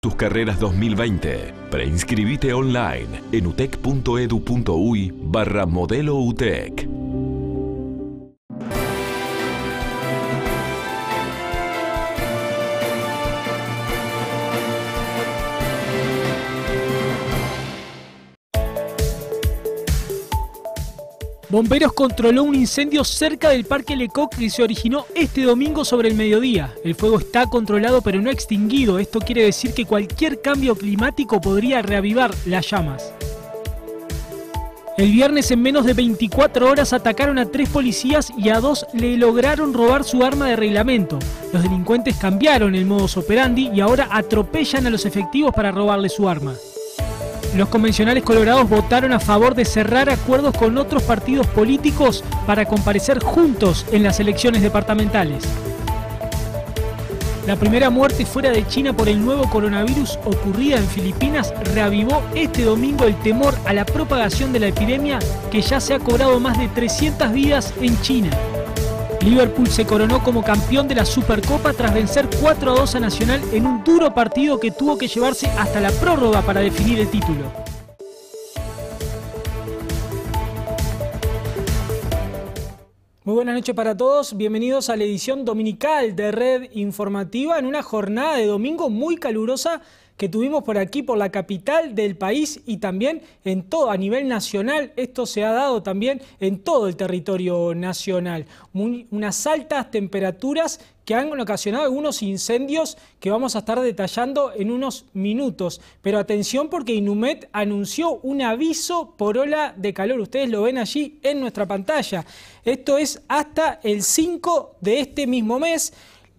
tus carreras 2020. Preinscribite online en utec.edu.uy barra modelo UTEC. Bomberos controló un incendio cerca del Parque Lecoq que se originó este domingo sobre el mediodía. El fuego está controlado pero no extinguido. Esto quiere decir que cualquier cambio climático podría reavivar las llamas. El viernes en menos de 24 horas atacaron a tres policías y a dos le lograron robar su arma de reglamento. Los delincuentes cambiaron el modus operandi y ahora atropellan a los efectivos para robarle su arma. Los convencionales colorados votaron a favor de cerrar acuerdos con otros partidos políticos para comparecer juntos en las elecciones departamentales. La primera muerte fuera de China por el nuevo coronavirus ocurrida en Filipinas reavivó este domingo el temor a la propagación de la epidemia que ya se ha cobrado más de 300 vidas en China. Liverpool se coronó como campeón de la Supercopa tras vencer 4 a 2 a Nacional en un duro partido que tuvo que llevarse hasta la prórroga para definir el título. Muy buenas noches para todos, bienvenidos a la edición dominical de Red Informativa en una jornada de domingo muy calurosa que tuvimos por aquí, por la capital del país y también en todo, a nivel nacional. Esto se ha dado también en todo el territorio nacional. unas altas temperaturas que han ocasionado algunos incendios que vamos a estar detallando en unos minutos. Pero atención porque Inumet anunció un aviso por ola de calor. Ustedes lo ven allí en nuestra pantalla. Esto es hasta el 5 de este mismo mes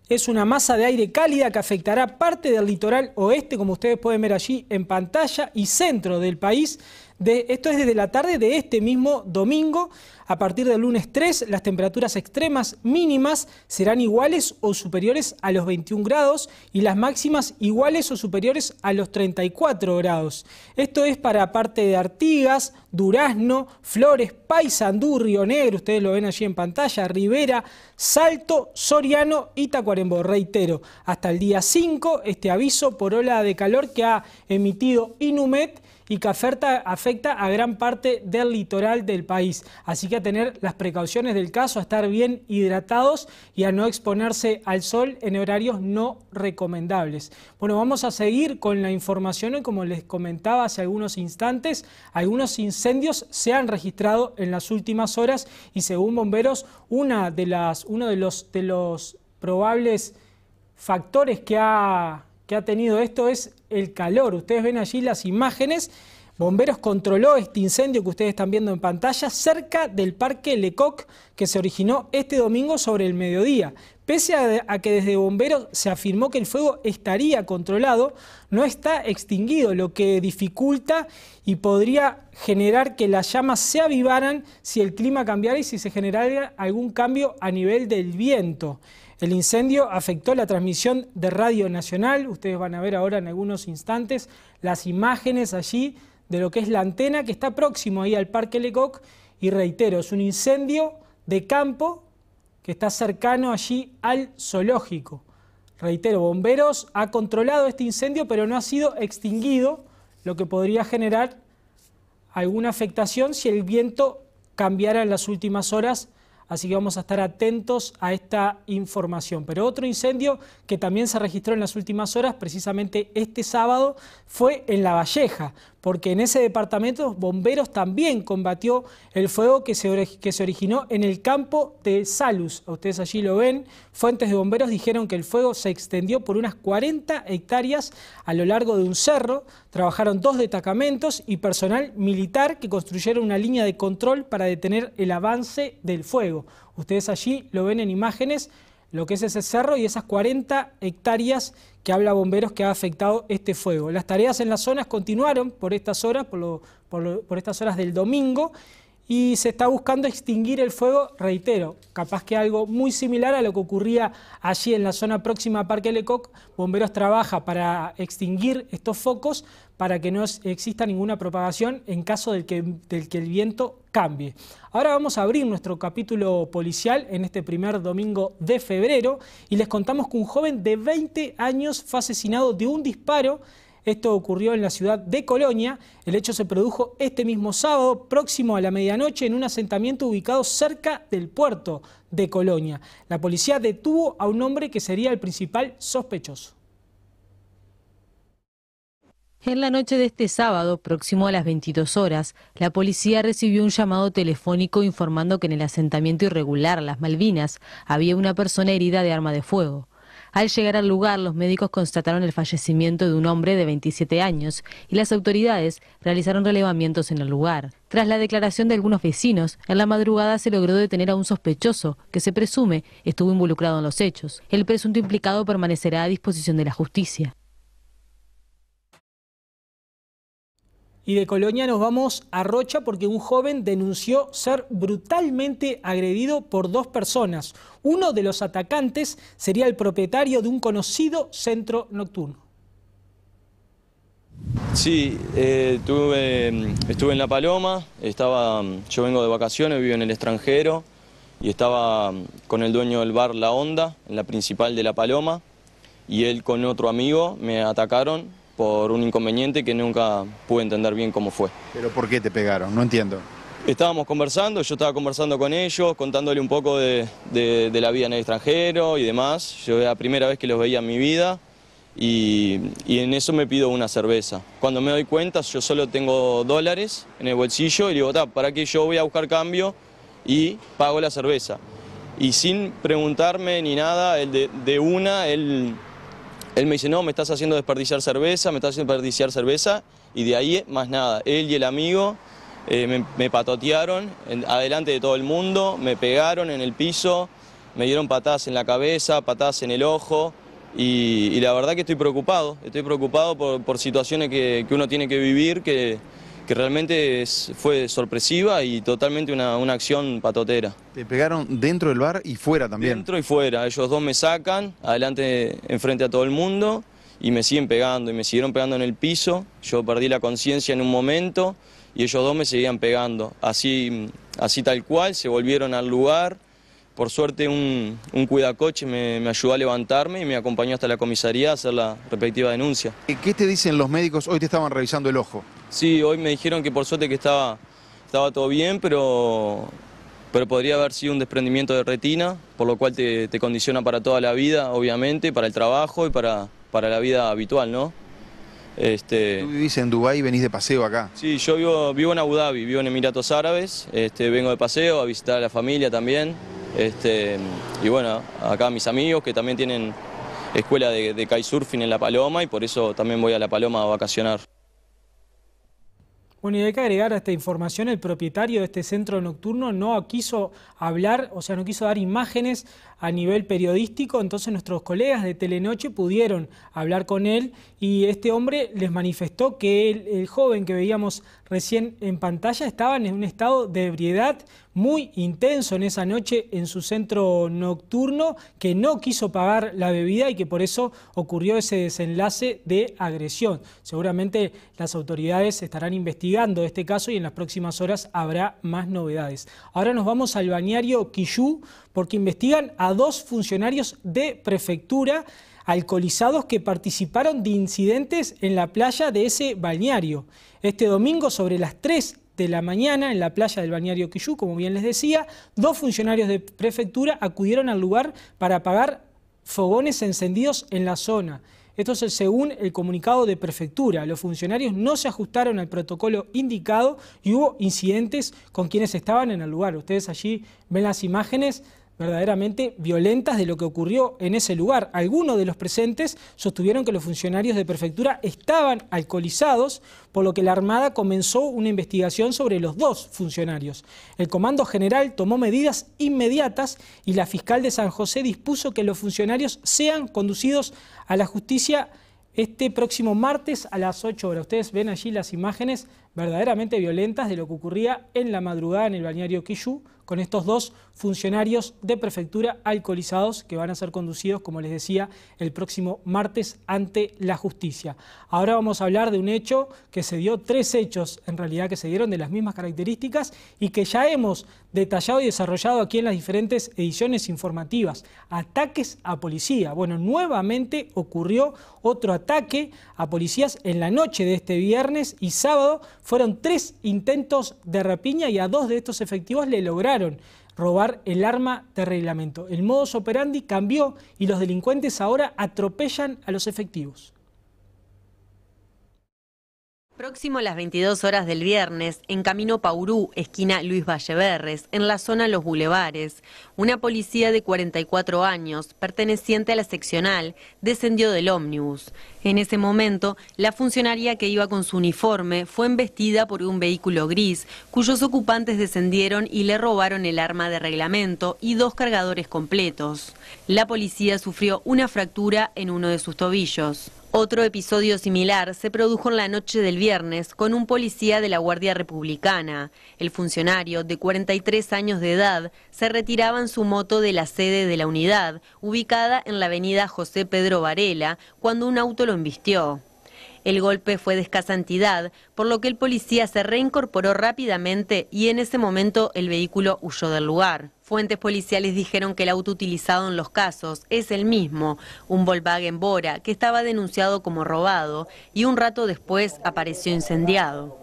es una masa de aire cálida que afectará parte del litoral oeste, como ustedes pueden ver allí en pantalla, y centro del país. Esto es desde la tarde de este mismo domingo. A partir del lunes 3, las temperaturas extremas mínimas serán iguales o superiores a los 21 grados y las máximas iguales o superiores a los 34 grados. Esto es para parte de Artigas, Durazno, Flores, Paysandú, Río Negro, ustedes lo ven allí en pantalla, Rivera, Salto, Soriano y Tacuarembó. Reitero, hasta el día 5 este aviso por ola de calor que ha emitido Inumet y que afecta, afecta a gran parte del litoral del país. Así que a tener las precauciones del caso, a estar bien hidratados y a no exponerse al sol en horarios no recomendables. Bueno, vamos a seguir con la información y como les comentaba hace algunos instantes, algunos incendios se han registrado en las últimas horas y según bomberos, una de las, uno de los, de los probables factores que ha que ha tenido esto es el calor. Ustedes ven allí las imágenes. Bomberos controló este incendio que ustedes están viendo en pantalla cerca del Parque Lecoq que se originó este domingo sobre el mediodía. Pese a, que desde bomberos se afirmó que el fuego estaría controlado, no está extinguido, lo que dificulta y podría generar que las llamas se avivaran si el clima cambiara y si se generara algún cambio a nivel del viento. El incendio afectó la transmisión de Radio Nacional. Ustedes van a ver ahora en algunos instantes las imágenes allí de lo que es la antena que está próximo ahí al Parque Lecoq. Y reitero, es un incendio de campo que está cercano allí al zoológico. Reitero, Bomberos ha controlado este incendio, pero no ha sido extinguido, lo que podría generar alguna afectación si el viento cambiara en las últimas horas así que vamos a estar atentos a esta información. Pero otro incendio que también se registró en las últimas horas, precisamente este sábado, fue en La Valleja, porque en ese departamento bomberos también combatió el fuego que se, que se originó en el campo de Salus. Ustedes allí lo ven, fuentes de bomberos dijeron que el fuego se extendió por unas 40 hectáreas a lo largo de un cerro, trabajaron dos destacamentos y personal militar que construyeron una línea de control para detener el avance del fuego. Ustedes allí lo ven en imágenes, lo que es ese cerro y esas 40 hectáreas que habla bomberos que ha afectado este fuego. Las tareas en las zonas continuaron por estas horas, por, estas horas del domingo, y se está buscando extinguir el fuego, reitero, capaz que algo muy similar a lo que ocurría allí en la zona próxima a Parque Lecoq. Bomberos trabaja para extinguir estos focos para que no exista ninguna propagación en caso del que, del que el viento cambie. Ahora vamos a abrir nuestro capítulo policial en este primer domingo de febrero y les contamos que un joven de 20 años fue asesinado de un disparo esto ocurrió en la ciudad de Colonia. El hecho se produjo este mismo sábado, próximo a la medianoche, en un asentamiento ubicado cerca del puerto de Colonia. La policía detuvo a un hombre que sería el principal sospechoso. En la noche de este sábado, próximo a las 22 horas, la policía recibió un llamado telefónico informando que en el asentamiento irregular Las Malvinas había una persona herida de arma de fuego. Al llegar al lugar, los médicos constataron el fallecimiento de un hombre de 27 años y las autoridades realizaron relevamientos en el lugar. Tras la declaración de algunos vecinos, en la madrugada se logró detener a un sospechoso que se presume estuvo involucrado en los hechos. El presunto implicado permanecerá a disposición de la justicia. Y de Colonia nos vamos a Rocha porque un joven denunció ser brutalmente agredido por dos personas. Uno de los atacantes sería el propietario de un conocido centro nocturno. Sí, eh, estuve en La Paloma, estaba, yo vengo de vacaciones, vivo en el extranjero y estaba con el dueño del bar La Onda, en la principal de La Paloma, y él con otro amigo me atacaron por un inconveniente que nunca pude entender bien cómo fue. ¿Pero por qué te pegaron? No entiendo. Estábamos conversando, yo estaba conversando con ellos, contándole un poco de, la vida en el extranjero y demás. Yo era la primera vez que los veía en mi vida y, en eso me pido una cerveza. Cuando me doy cuenta, yo solo tengo dólares en el bolsillo y digo, ¿para qué yo voy a buscar cambio y pago la cerveza? Y sin preguntarme ni nada, el de, de una, él él me dice, no, me estás haciendo desperdiciar cerveza, me estás haciendo desperdiciar cerveza, y de ahí más nada. Él y el amigo eh, me, patotearon adelante de todo el mundo, me pegaron en el piso, me dieron patadas en la cabeza, patadas en el ojo, y, la verdad que estoy preocupado, estoy preocupado por, situaciones que, que, uno tiene que vivir, que, que realmente fue sorpresiva y totalmente una, acción patotera. ¿Te pegaron dentro del bar y fuera también? Dentro y fuera, ellos dos me sacan, adelante enfrente a todo el mundo y me siguen pegando y me siguieron pegando en el piso, yo perdí la conciencia en un momento y ellos dos me seguían pegando, así, así tal cual, se volvieron al lugar, por suerte un, un cuidacoche me, me, ayudó a levantarme y me acompañó hasta la comisaría a hacer la respectiva denuncia. ¿Qué te dicen los médicos? Hoy te estaban revisando el ojo. Sí, hoy me dijeron que por suerte que estaba, estaba todo bien, pero, pero podría haber sido un desprendimiento de retina, por lo cual te, condiciona para toda la vida, obviamente, para el trabajo y para, para la vida habitual, ¿no? Este... ¿Tú vivís en Dubái y venís de paseo acá? Sí, yo vivo, vivo en Abu Dhabi, vivo en Emiratos Árabes, este, vengo de paseo a visitar a la familia también, este, y bueno, acá mis amigos que también tienen escuela de, de kitesurfing en La Paloma y por eso también voy a La Paloma a vacacionar. Bueno, y hay que agregar a esta información, el propietario de este centro nocturno no quiso hablar, o sea, no quiso dar imágenes a nivel periodístico, entonces nuestros colegas de Telenoche pudieron hablar con él y este hombre les manifestó que el, joven que veíamos recién en pantalla estaba en un estado de ebriedad muy intenso en esa noche en su centro nocturno, que no quiso pagar la bebida y que por eso ocurrió ese desenlace de agresión. Seguramente las autoridades estarán investigando este caso y en las próximas horas habrá más novedades. Ahora nos vamos al bañario Quillú porque investigan a dos funcionarios de prefectura alcoholizados que participaron de incidentes en la playa de ese balneario. Este domingo sobre las 3 de la mañana en la playa del balneario Quillú, como bien les decía, dos funcionarios de prefectura acudieron al lugar para apagar fogones encendidos en la zona. Esto es según el comunicado de prefectura. Los funcionarios no se ajustaron al protocolo indicado y hubo incidentes con quienes estaban en el lugar. Ustedes allí ven las imágenes verdaderamente violentas de lo que ocurrió en ese lugar. Algunos de los presentes sostuvieron que los funcionarios de prefectura estaban alcoholizados, por lo que la Armada comenzó una investigación sobre los dos funcionarios. El Comando General tomó medidas inmediatas y la fiscal de San José dispuso que los funcionarios sean conducidos a la justicia este próximo martes a las 8 horas. Ustedes ven allí las imágenes verdaderamente violentas de lo que ocurría en la madrugada en el balneario Quillú con estos dos funcionarios de prefectura alcoholizados que van a ser conducidos, como les decía, el próximo martes ante la justicia. Ahora vamos a hablar de un hecho que se dio, tres hechos en realidad que se dieron de las mismas características y que ya hemos detallado y desarrollado aquí en las diferentes ediciones informativas. Ataques a policía. Bueno, nuevamente ocurrió otro ataque a policías en la noche de este viernes y sábado. Fueron tres intentos de rapiña y a dos de estos efectivos le lograron robar el arma de reglamento. El modus operandi cambió y los delincuentes ahora atropellan a los efectivos. Próximo a las 22 horas del viernes, en Camino Paurú, esquina Luis Valleverres, en la zona Los Bulevares, una policía de 44 años, perteneciente a la seccional, descendió del ómnibus. En ese momento, la funcionaria que iba con su uniforme fue embestida por un vehículo gris, cuyos ocupantes descendieron y le robaron el arma de reglamento y dos cargadores completos. La policía sufrió una fractura en uno de sus tobillos. Otro episodio similar se produjo en la noche del viernes con un policía de la Guardia Republicana. El funcionario, de 43 años de edad, se retiraba en su moto de la sede de la unidad, ubicada en la avenida José Pedro Varela, cuando un auto lo embistió. El golpe fue de escasa entidad, por lo que el policía se reincorporó rápidamente y en ese momento el vehículo huyó del lugar. Fuentes policiales dijeron que el auto utilizado en los casos es el mismo, un Volkswagen Bora, que estaba denunciado como robado y un rato después apareció incendiado.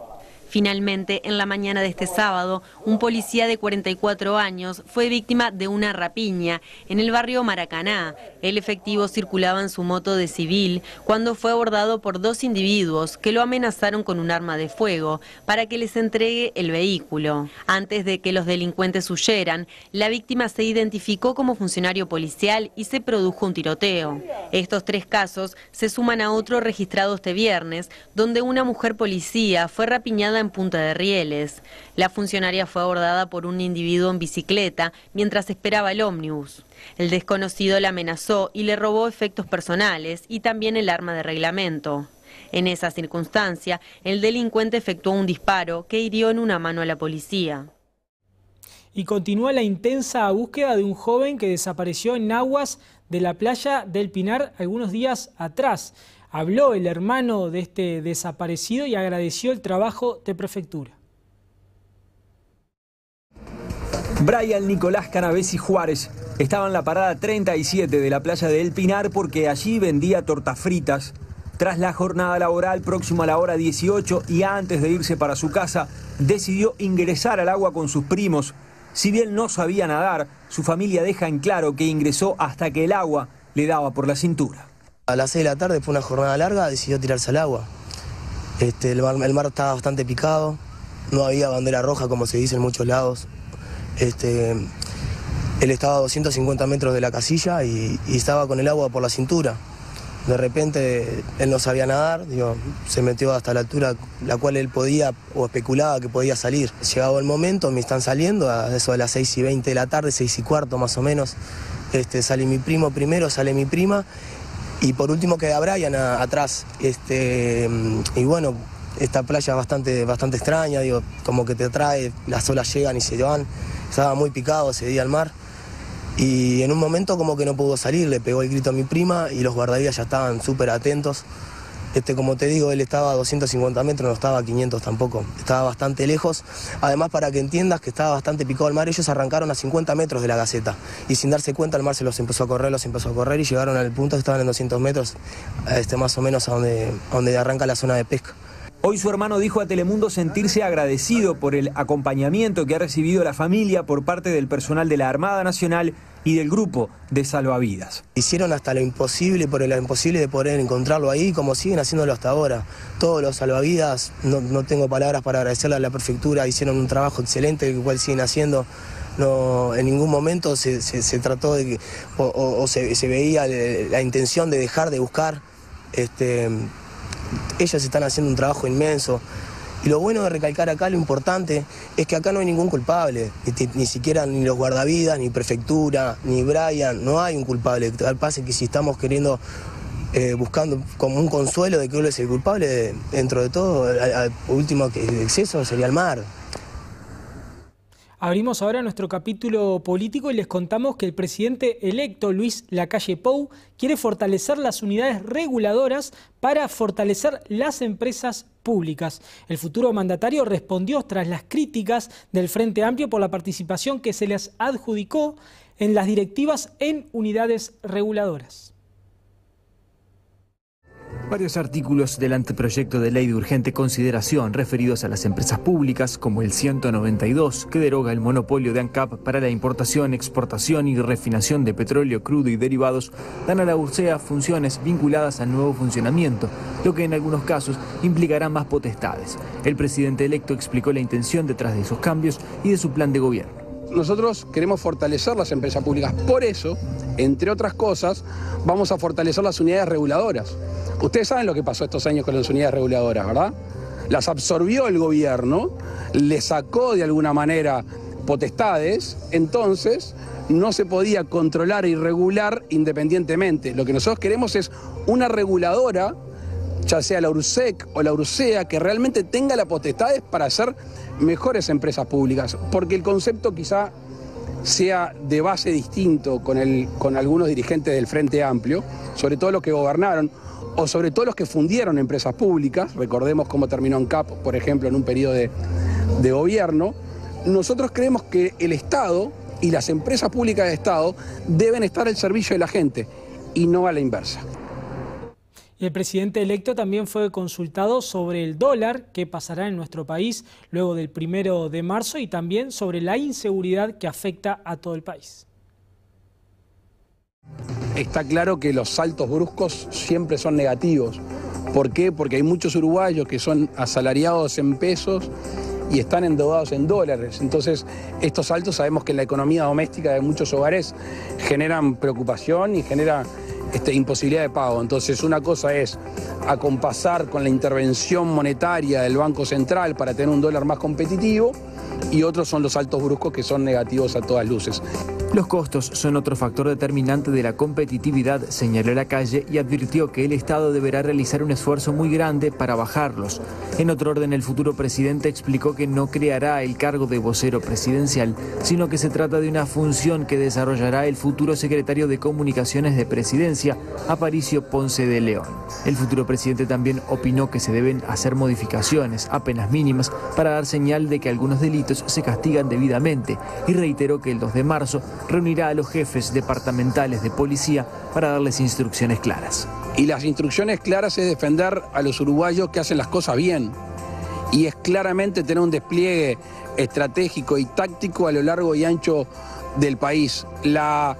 Finalmente, en la mañana de este sábado, un policía de 44 años fue víctima de una rapiña en el barrio Maracaná. El efectivo circulaba en su moto de civil cuando fue abordado por dos individuos que lo amenazaron con un arma de fuego para que les entregue el vehículo. Antes de que los delincuentes huyeran, la víctima se identificó como funcionario policial y se produjo un tiroteo. Estos tres casos se suman a otro registrado este viernes, donde una mujer policía fue rapiñada en Punta de Rieles. La funcionaria fue abordada por un individuo en bicicleta mientras esperaba el ómnibus. El desconocido la amenazó y le robó efectos personales y también el arma de reglamento. En esa circunstancia, el delincuente efectuó un disparo que hirió en una mano a la policía. Y continúa la intensa búsqueda de un joven que desapareció en aguas de la playa del Pinar algunos días atrás habló el hermano de este desaparecido y agradeció el trabajo de prefectura. Brian Nicolás Canavesi Juárez estaba en la parada 37 de la playa de El Pinar porque allí vendía tortas fritas. Tras la jornada laboral próxima a la hora 18 y antes de irse para su casa, decidió ingresar al agua con sus primos. Si bien no sabía nadar, su familia deja en claro que ingresó hasta que el agua le daba por la cintura. A las 6 de la tarde, fue una jornada larga, decidió tirarse al agua. Este, el, mar, estaba bastante picado, no había bandera roja como se dice en muchos lados. Este, él estaba a 250 metros de la casilla y, estaba con el agua por la cintura. De repente él no sabía nadar, se metió hasta la altura la cual él podía o especulaba que podía salir. Llegado el momento, me están saliendo, a eso de las 6 y 20 de la tarde, 6 y cuarto más o menos. Este, sale mi primo primero, sale mi prima y por último queda Brian atrás. Este, y bueno, esta playa bastante, bastante extraña, digo, como que te atrae, las olas llegan y se van. Estaba muy picado ese día al mar. Y en un momento como que no pudo salir, le pegó el grito a mi prima y los guardavidas ya estaban súper atentos. Este, como te digo, él estaba a 250 metros, no estaba a 500 tampoco, estaba bastante lejos. Además, para que entiendas que estaba bastante picado el mar, ellos arrancaron a 50 metros de la gaceta y sin darse cuenta el mar se los empezó a correr, los empezó a correr y llegaron al punto que estaban en 200 metros, este, más o menos donde, a donde arranca la zona de pesca. Hoy su hermano dijo a Telemundo sentirse agradecido por el acompañamiento que ha recibido la familia por parte del personal de la Armada Nacional y del grupo de salvavidas. Hicieron hasta lo imposible por lo imposible de poder encontrarlo ahí, como siguen haciéndolo hasta ahora. Todos los salvavidas, no, tengo palabras para agradecerle a la prefectura, hicieron un trabajo excelente, el cual siguen haciendo. No, en ningún momento se, trató de que, o, se, veía la intención de dejar de buscar. Este, ellas están haciendo un trabajo inmenso. Y lo bueno de recalcar acá, lo importante, es que acá no hay ningún culpable, ni, siquiera ni los guardavidas, ni prefectura, ni Brian, no hay un culpable. Tal pase que si estamos queriendo eh, buscando como un consuelo de que uno es el culpable, dentro de todo, el último exceso sería el mar. Abrimos ahora nuestro capítulo político y les contamos que el presidente electo Luis Lacalle Pou quiere fortalecer las unidades reguladoras para fortalecer las empresas públicas. El futuro mandatario respondió tras las críticas del Frente Amplio por la participación que se les adjudicó en las directivas en unidades reguladoras. Varios artículos del anteproyecto de ley de urgente consideración referidos a las empresas públicas, como el 192, que deroga el monopolio de ANCAP para la importación, exportación y refinación de petróleo crudo y derivados, dan a la URSEA funciones vinculadas al nuevo funcionamiento, lo que en algunos casos implicará más potestades. El presidente electo explicó la intención detrás de esos cambios y de su plan de gobierno nosotros queremos fortalecer las empresas públicas. Por eso, entre otras cosas, vamos a fortalecer las unidades reguladoras. Ustedes saben lo que pasó estos años con las unidades reguladoras, ¿verdad? Las absorbió el gobierno, le sacó de alguna manera potestades, entonces no se podía controlar y regular independientemente. Lo que nosotros queremos es una reguladora, ya sea la URSEC o la URSEA, que realmente tenga las potestades para hacer mejores empresas públicas, porque el concepto quizá sea de base distinto con, el, con algunos dirigentes del Frente Amplio, sobre todo los que gobernaron, o sobre todo los que fundieron empresas públicas, recordemos cómo terminó en CAP, por ejemplo, en un periodo de, de gobierno, nosotros creemos que el Estado y las empresas públicas de Estado deben estar al servicio de la gente y no a la inversa. El presidente electo también fue consultado sobre el dólar que pasará en nuestro país luego del primero de marzo y también sobre la inseguridad que afecta a todo el país. Está claro que los saltos bruscos siempre son negativos. ¿Por qué? Porque hay muchos uruguayos que son asalariados en pesos y están endeudados en dólares. Entonces, estos saltos sabemos que en la economía doméstica de muchos hogares generan preocupación y genera este, imposibilidad de pago. Entonces, una cosa es acompasar con la intervención monetaria del Banco Central para tener un dólar más competitivo y otros son los saltos bruscos que son negativos a todas luces. Los costos son otro factor determinante de la competitividad, señaló la calle y advirtió que el Estado deberá realizar un esfuerzo muy grande para bajarlos. En otro orden, el futuro presidente explicó que no creará el cargo de vocero presidencial, sino que se trata de una función que desarrollará el futuro secretario de Comunicaciones de Presidencia, Aparicio Ponce de León. El futuro presidente también opinó que se deben hacer modificaciones, apenas mínimas, para dar señal de que algunos delitos se castigan debidamente y reiteró que el 2 de marzo reunirá a los jefes departamentales de policía para darles instrucciones claras. Y las instrucciones claras es defender a los uruguayos que hacen las cosas bien. Y es claramente tener un despliegue estratégico y táctico a lo largo y ancho del país. La,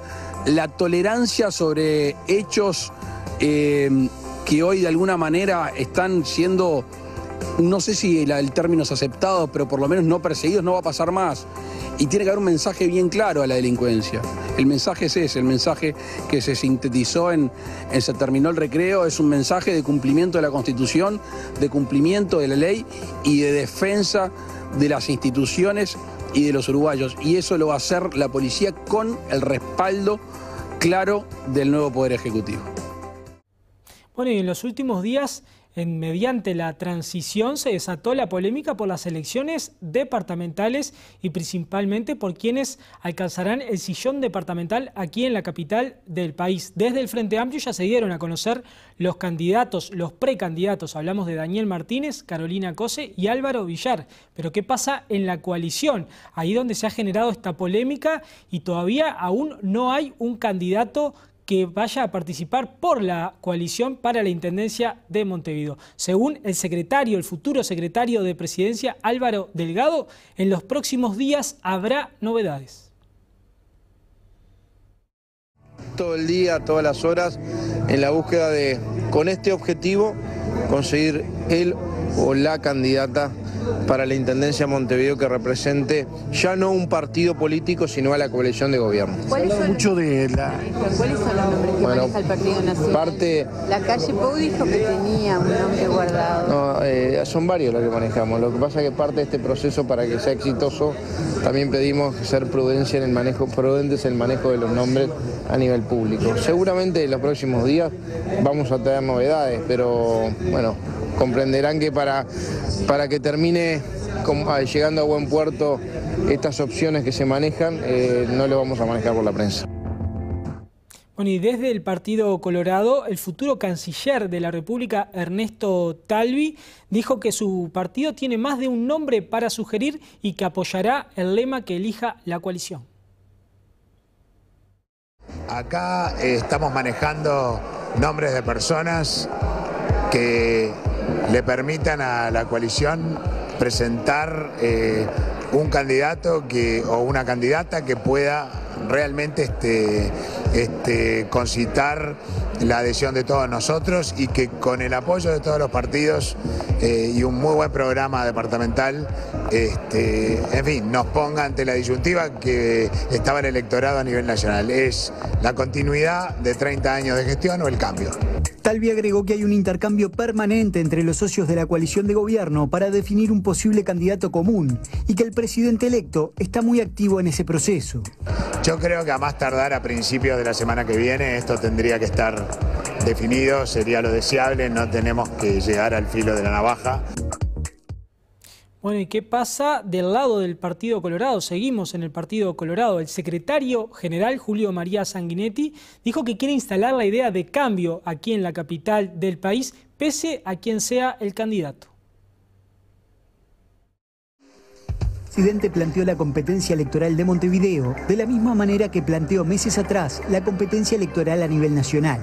la tolerancia sobre hechos eh, que hoy de alguna manera están siendo no sé si el, término es aceptado, pero por lo menos no perseguidos, no va a pasar más. Y tiene que haber un mensaje bien claro a la delincuencia. El mensaje es ese, el mensaje que se sintetizó en, en Se terminó el recreo, es un mensaje de cumplimiento de la Constitución, de cumplimiento de la ley y de defensa de las instituciones y de los uruguayos. Y eso lo va a hacer la policía con el respaldo claro del nuevo Poder Ejecutivo. Bueno, y en los últimos días mediante la transición se desató la polémica por las elecciones departamentales y principalmente por quienes alcanzarán el sillón departamental aquí en la capital del país. Desde el Frente Amplio ya se dieron a conocer los candidatos, los precandidatos. Hablamos de Daniel Martínez, Carolina Cose y Álvaro Villar. Pero ¿qué pasa en la coalición? Ahí donde se ha generado esta polémica y todavía aún no hay un candidato que vaya a participar por la coalición para la Intendencia de Montevideo. Según el secretario, el futuro secretario de Presidencia Álvaro Delgado, en los próximos días habrá novedades. Todo el día, todas las horas, en la búsqueda de, con este objetivo, conseguir el o la candidata para la Intendencia de Montevideo que represente ya no un partido político, sino a la coalición de gobierno. ¿Cuáles son, mucho de la... ¿Cuáles son los nombres que maneja el Partido Nacional? Parte... La calle Pau dijo que tenía un nombre guardado. No, eh, son varios los que manejamos. Lo que pasa es que parte de este proceso para que sea exitoso también pedimos ser prudencia en el manejo, prudentes en el manejo de los nombres a nivel público. Seguramente en los próximos días vamos a tener novedades, pero bueno, comprenderán que para, para que termine llegando a buen puerto estas opciones que se manejan, eh, no lo vamos a manejar por la prensa. Bueno, y desde el Partido Colorado, el futuro canciller de la República, Ernesto Talvi, dijo que su partido tiene más de un nombre para sugerir y que apoyará el lema que elija la coalición. Acá eh, estamos manejando nombres de personas que le permitan a la coalición presentar eh, un candidato que, o una candidata que pueda realmente este, este, concitar la adhesión de todos nosotros y que con el apoyo de todos los partidos eh, y un muy buen programa departamental, este, en fin, nos ponga ante la disyuntiva que estaba el electorado a nivel nacional. Es la continuidad de 30 años de gestión o el cambio. Talvi agregó que hay un intercambio permanente entre los socios de la coalición de gobierno para definir un posible candidato común y que el presidente electo está muy activo en ese proceso. Yo creo que a más tardar a principios de la semana que viene esto tendría que estar definido, sería lo deseable, no tenemos que llegar al filo de la navaja. Bueno, ¿y qué pasa del lado del Partido Colorado? Seguimos en el Partido Colorado. El secretario general Julio María Sanguinetti dijo que quiere instalar la idea de cambio aquí en la capital del país, pese a quien sea el candidato. El presidente planteó la competencia electoral de Montevideo de la misma manera que planteó meses atrás la competencia electoral a nivel nacional.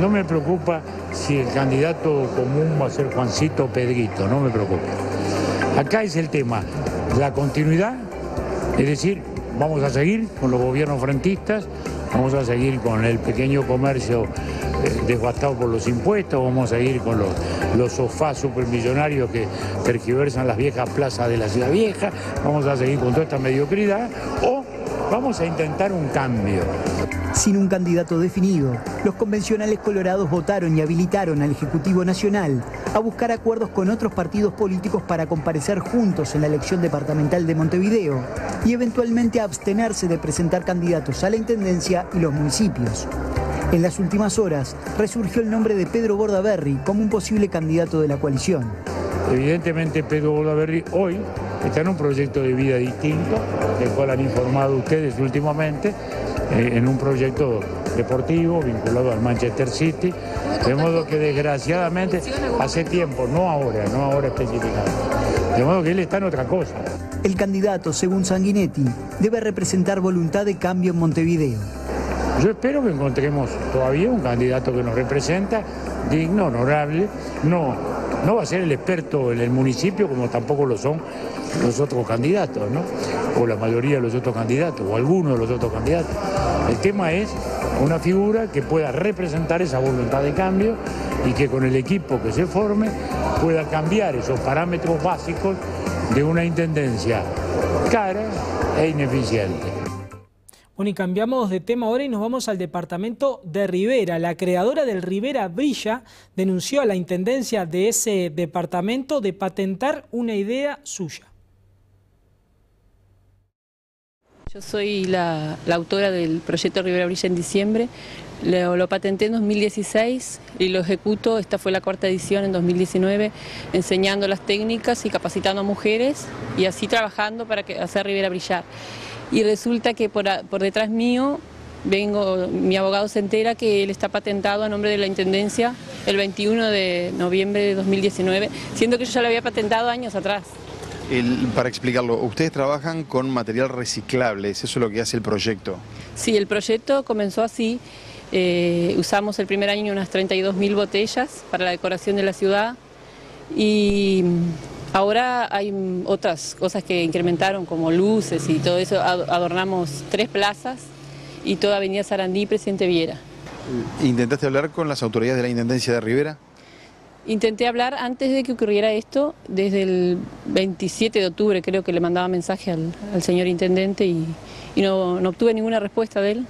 No me preocupa si el candidato común va a ser Juancito o Pedrito, no me preocupa. Acá es el tema, la continuidad, es decir, vamos a seguir con los gobiernos frentistas, vamos a seguir con el pequeño comercio eh, devastado por los impuestos, vamos a seguir con los, los sofás supermillonarios que tergiversan las viejas plazas de la ciudad vieja, vamos a seguir con toda esta mediocridad, o vamos a intentar un cambio. Sin un candidato definido, los convencionales colorados votaron y habilitaron al Ejecutivo Nacional a buscar acuerdos con otros partidos políticos para comparecer juntos en la elección departamental de Montevideo y eventualmente abstenerse de presentar candidatos a la Intendencia y los municipios. En las últimas horas resurgió el nombre de Pedro Bordaberry como un posible candidato de la coalición. Evidentemente Pedro Bordaberry hoy está en un proyecto de vida distinto, del cual han informado ustedes últimamente, eh, en un proyecto deportivo vinculado al Manchester City, de modo que desgraciadamente hace tiempo, no ahora, no ahora específicamente, de modo que él está en otra cosa. El candidato, según Sanguinetti, debe representar voluntad de cambio en Montevideo. Yo espero que encontremos todavía un candidato que nos representa, digno, honorable, no, no va a ser el experto en el municipio como tampoco lo son los otros candidatos, ¿no? O la mayoría de los otros candidatos, o algunos de los otros candidatos. El tema es una figura que pueda representar esa voluntad de cambio y que con el equipo que se forme pueda cambiar esos parámetros básicos de una intendencia cara e ineficiente. Bueno, y cambiamos de tema ahora y nos vamos al departamento de Rivera. La creadora del Rivera Brilla denunció a la intendencia de ese departamento de patentar una idea suya. Yo soy la, autora del proyecto Rivera Brilla en diciembre. Lo, patenté en 2016 y lo ejecuto, esta fue la cuarta edición en 2019, enseñando las técnicas y capacitando a mujeres y así trabajando para que, hacer Rivera brillar. Y resulta que por, por detrás mío vengo, mi abogado se entera que él está patentado a nombre de la Intendencia el 21 de noviembre de 2019, siendo que yo ya lo había patentado años atrás para explicarlo, ustedes trabajan con material reciclable, ¿es eso lo que hace el proyecto? Sí, el proyecto comenzó así. Eh, usamos el primer año unas 32.000 botellas para la decoración de la ciudad y ahora hay otras cosas que incrementaron como luces y todo eso. Adornamos tres plazas y toda Avenida Sarandí y Presidente Viera. ¿Intentaste hablar con las autoridades de la Intendencia de Rivera? Intenté hablar antes de que ocurriera esto, desde el 27 de octubre creo que le mandaba mensaje al, señor intendente y, no, obtuve ninguna respuesta de él.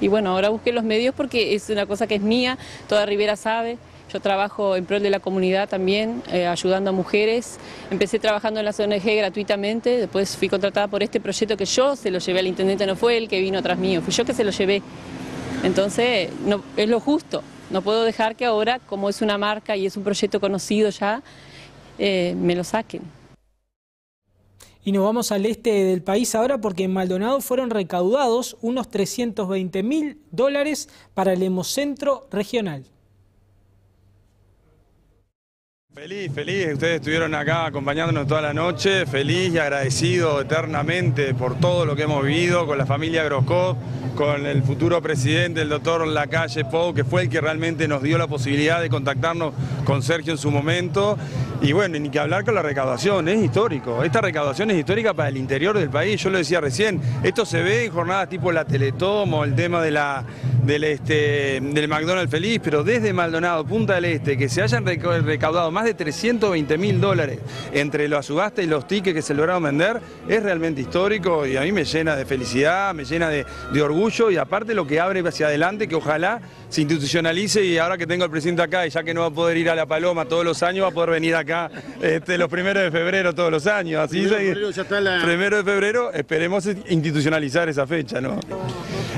Y bueno, ahora busqué los medios porque es una cosa que es mía, toda Rivera sabe Yo trabajo en pro de la comunidad también, eh, ayudando a mujeres. Empecé trabajando en la ONG gratuitamente, después fui contratada por este proyecto que yo se lo llevé al intendente, no fue él que vino atrás mío, fui yo que se lo llevé. Entonces, es lo justo. No puedo dejar que ahora, como es una marca y es un proyecto conocido ya, eh, me lo saquen. Y nos vamos al este del país ahora porque en Maldonado fueron recaudados unos 320 mil dólares para el Hemocentro Regional. Feliz, feliz, ustedes estuvieron acá acompañándonos toda la noche, feliz y agradecido eternamente por todo lo que hemos vivido con la familia Groscov, con el futuro presidente, el doctor Lacalle Pou, que fue el que realmente nos dio la posibilidad de contactarnos con Sergio en su momento. Y bueno, ni que hablar con la recaudación, es histórico. Esta recaudación es histórica para el interior del país, yo lo decía recién, esto se ve en jornadas tipo la Teletomo, el tema del, este, del McDonald's Feliz, pero desde Maldonado, Punta del Este, que se hayan recaudado más de 320 mil dólares. Entre la subasta y los tickets que se lograron vender, es realmente histórico y a mí me llena de felicidad, me llena de, orgullo y aparte lo que abre hacia adelante, que ojalá se institucionalice y ahora que tengo al presidente acá y ya que no va a poder ir a La Paloma todos los años, va a poder venir acá este, los primeros de febrero todos los años. Así primero, de febrero, ya está la... primero de febrero esperemos institucionalizar esa fecha, ¿no?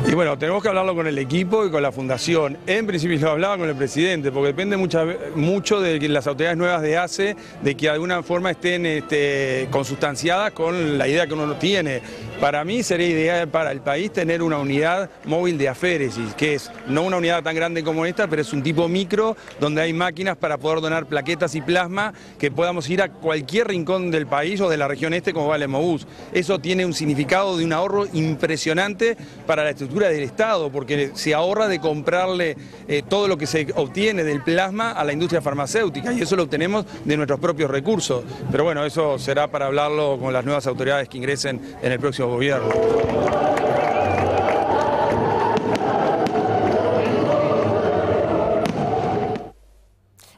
Y bueno, tenemos que hablarlo con el equipo y con la fundación. En principio lo hablaba con el presidente, porque depende mucho de las autoridades nuevas de ACE, de que de alguna forma estén este, consustanciadas con la idea que uno tiene. Para mí sería ideal para el país tener una unidad móvil de aféresis, que es no una unidad tan grande como esta, pero es un tipo micro, donde hay máquinas para poder donar plaquetas y plasma, que podamos ir a cualquier rincón del país o de la región este como vale Mobús. Eso tiene un significado de un ahorro impresionante para la estructura del Estado, porque se ahorra de comprarle eh, todo lo que se obtiene del plasma a la industria farmacéutica, y eso lo obtenemos de nuestros propios recursos. Pero bueno, eso será para hablarlo con las nuevas autoridades que ingresen en el próximo gobierno.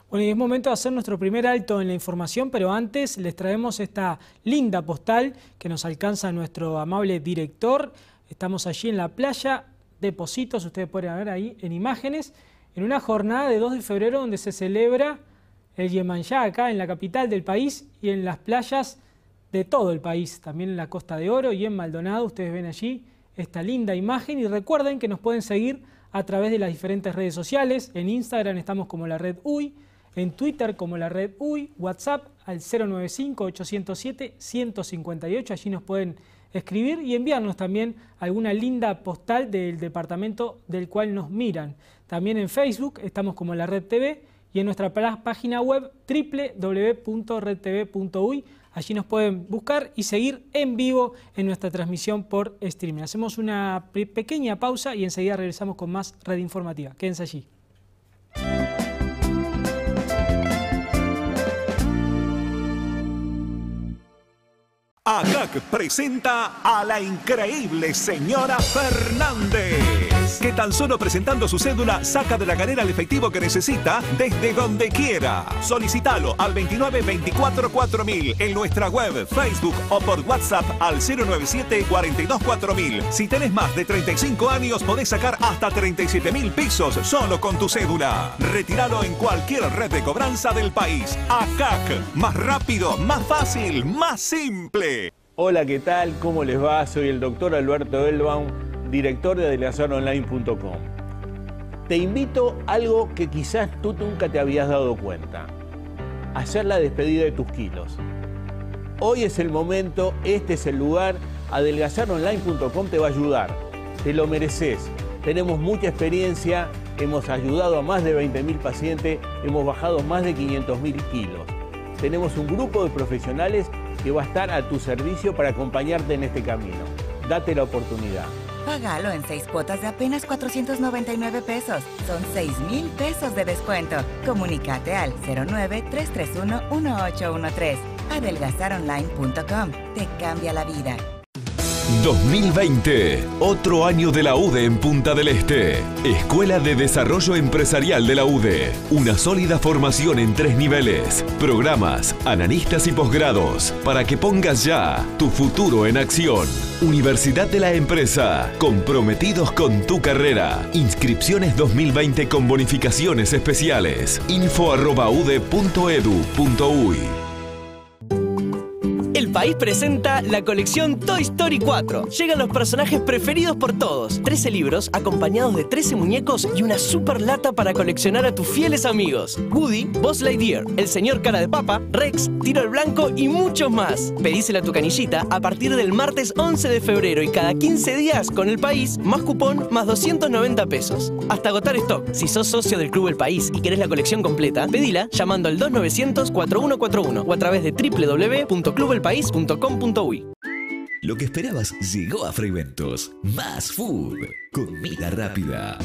Bueno, y es momento de hacer nuestro primer alto en la información, pero antes les traemos esta linda postal que nos alcanza nuestro amable director. Estamos allí en la playa de Positos, ustedes pueden ver ahí en imágenes, en una jornada de 2 de febrero donde se celebra el Yemanjá acá en la capital del país y en las playas de todo el país, también en la Costa de Oro y en Maldonado. Ustedes ven allí esta linda imagen y recuerden que nos pueden seguir a través de las diferentes redes sociales. En Instagram estamos como la red UI, en Twitter como la red UI, WhatsApp al 095-807-158, allí nos pueden escribir y enviarnos también alguna linda postal del departamento del cual nos miran. También en Facebook estamos como la red TV y en nuestra página web www.redtv.uy Allí nos pueden buscar y seguir en vivo en nuestra transmisión por streaming. Hacemos una pequeña pausa y enseguida regresamos con más red informativa. Quédense allí. ACAC presenta a la increíble señora Fernández, que tan solo presentando su cédula saca de la galera el efectivo que necesita desde donde quiera. Solicitalo al 29 24 4000 en nuestra web, Facebook o por WhatsApp al 097 42 4000. Si tenés más de 35 años, podés sacar hasta 37 mil pesos solo con tu cédula. Retíralo en cualquier red de cobranza del país. ACAC, más rápido, más fácil, más simple. Hola, ¿qué tal? ¿Cómo les va? Soy el doctor Alberto Elbaum, director de delegaciononline.com. Te invito a algo que quizás tú nunca te habías dado cuenta. Hacer la despedida de tus kilos. Hoy es el momento, este es el lugar. Adelgazaronline.com te va a ayudar. Te lo mereces. Tenemos mucha experiencia, hemos ayudado a más de 20.000 pacientes, hemos bajado más de 500.000 kilos. Tenemos un grupo de profesionales que va a estar a tu servicio para acompañarte en este camino. Date la oportunidad. Págalo en seis cuotas de apenas 499 pesos. Son 6 mil pesos de descuento. Comunícate al 09-331-1813. Adelgazaronline.com. Te cambia la vida. 2020, otro año de la UDE en Punta del Este. Escuela de Desarrollo Empresarial de la UDE. Una sólida formación en tres niveles. Programas, analistas y posgrados. Para que pongas ya tu futuro en acción. Universidad de la Empresa. Comprometidos con tu carrera. Inscripciones 2020 con bonificaciones especiales. el país presenta la colección Toy Story 4. Llegan los personajes preferidos por todos. 13 libros acompañados de 13 muñecos y una super lata para coleccionar a tus fieles amigos. Woody, Buzz Lightyear, El Señor Cara de Papa, Rex, Tiro al Blanco y muchos más. Pedísela a tu canillita a partir del martes 11 de febrero y cada 15 días con el país, más cupón, más 290 pesos. Hasta agotar stock. Si sos socio del Club El País y querés la colección completa, pedila llamando al 2900 4141 o a través de www.clubelpaís lo que esperabas llegó a Freiventos. Más food. Comida rápida.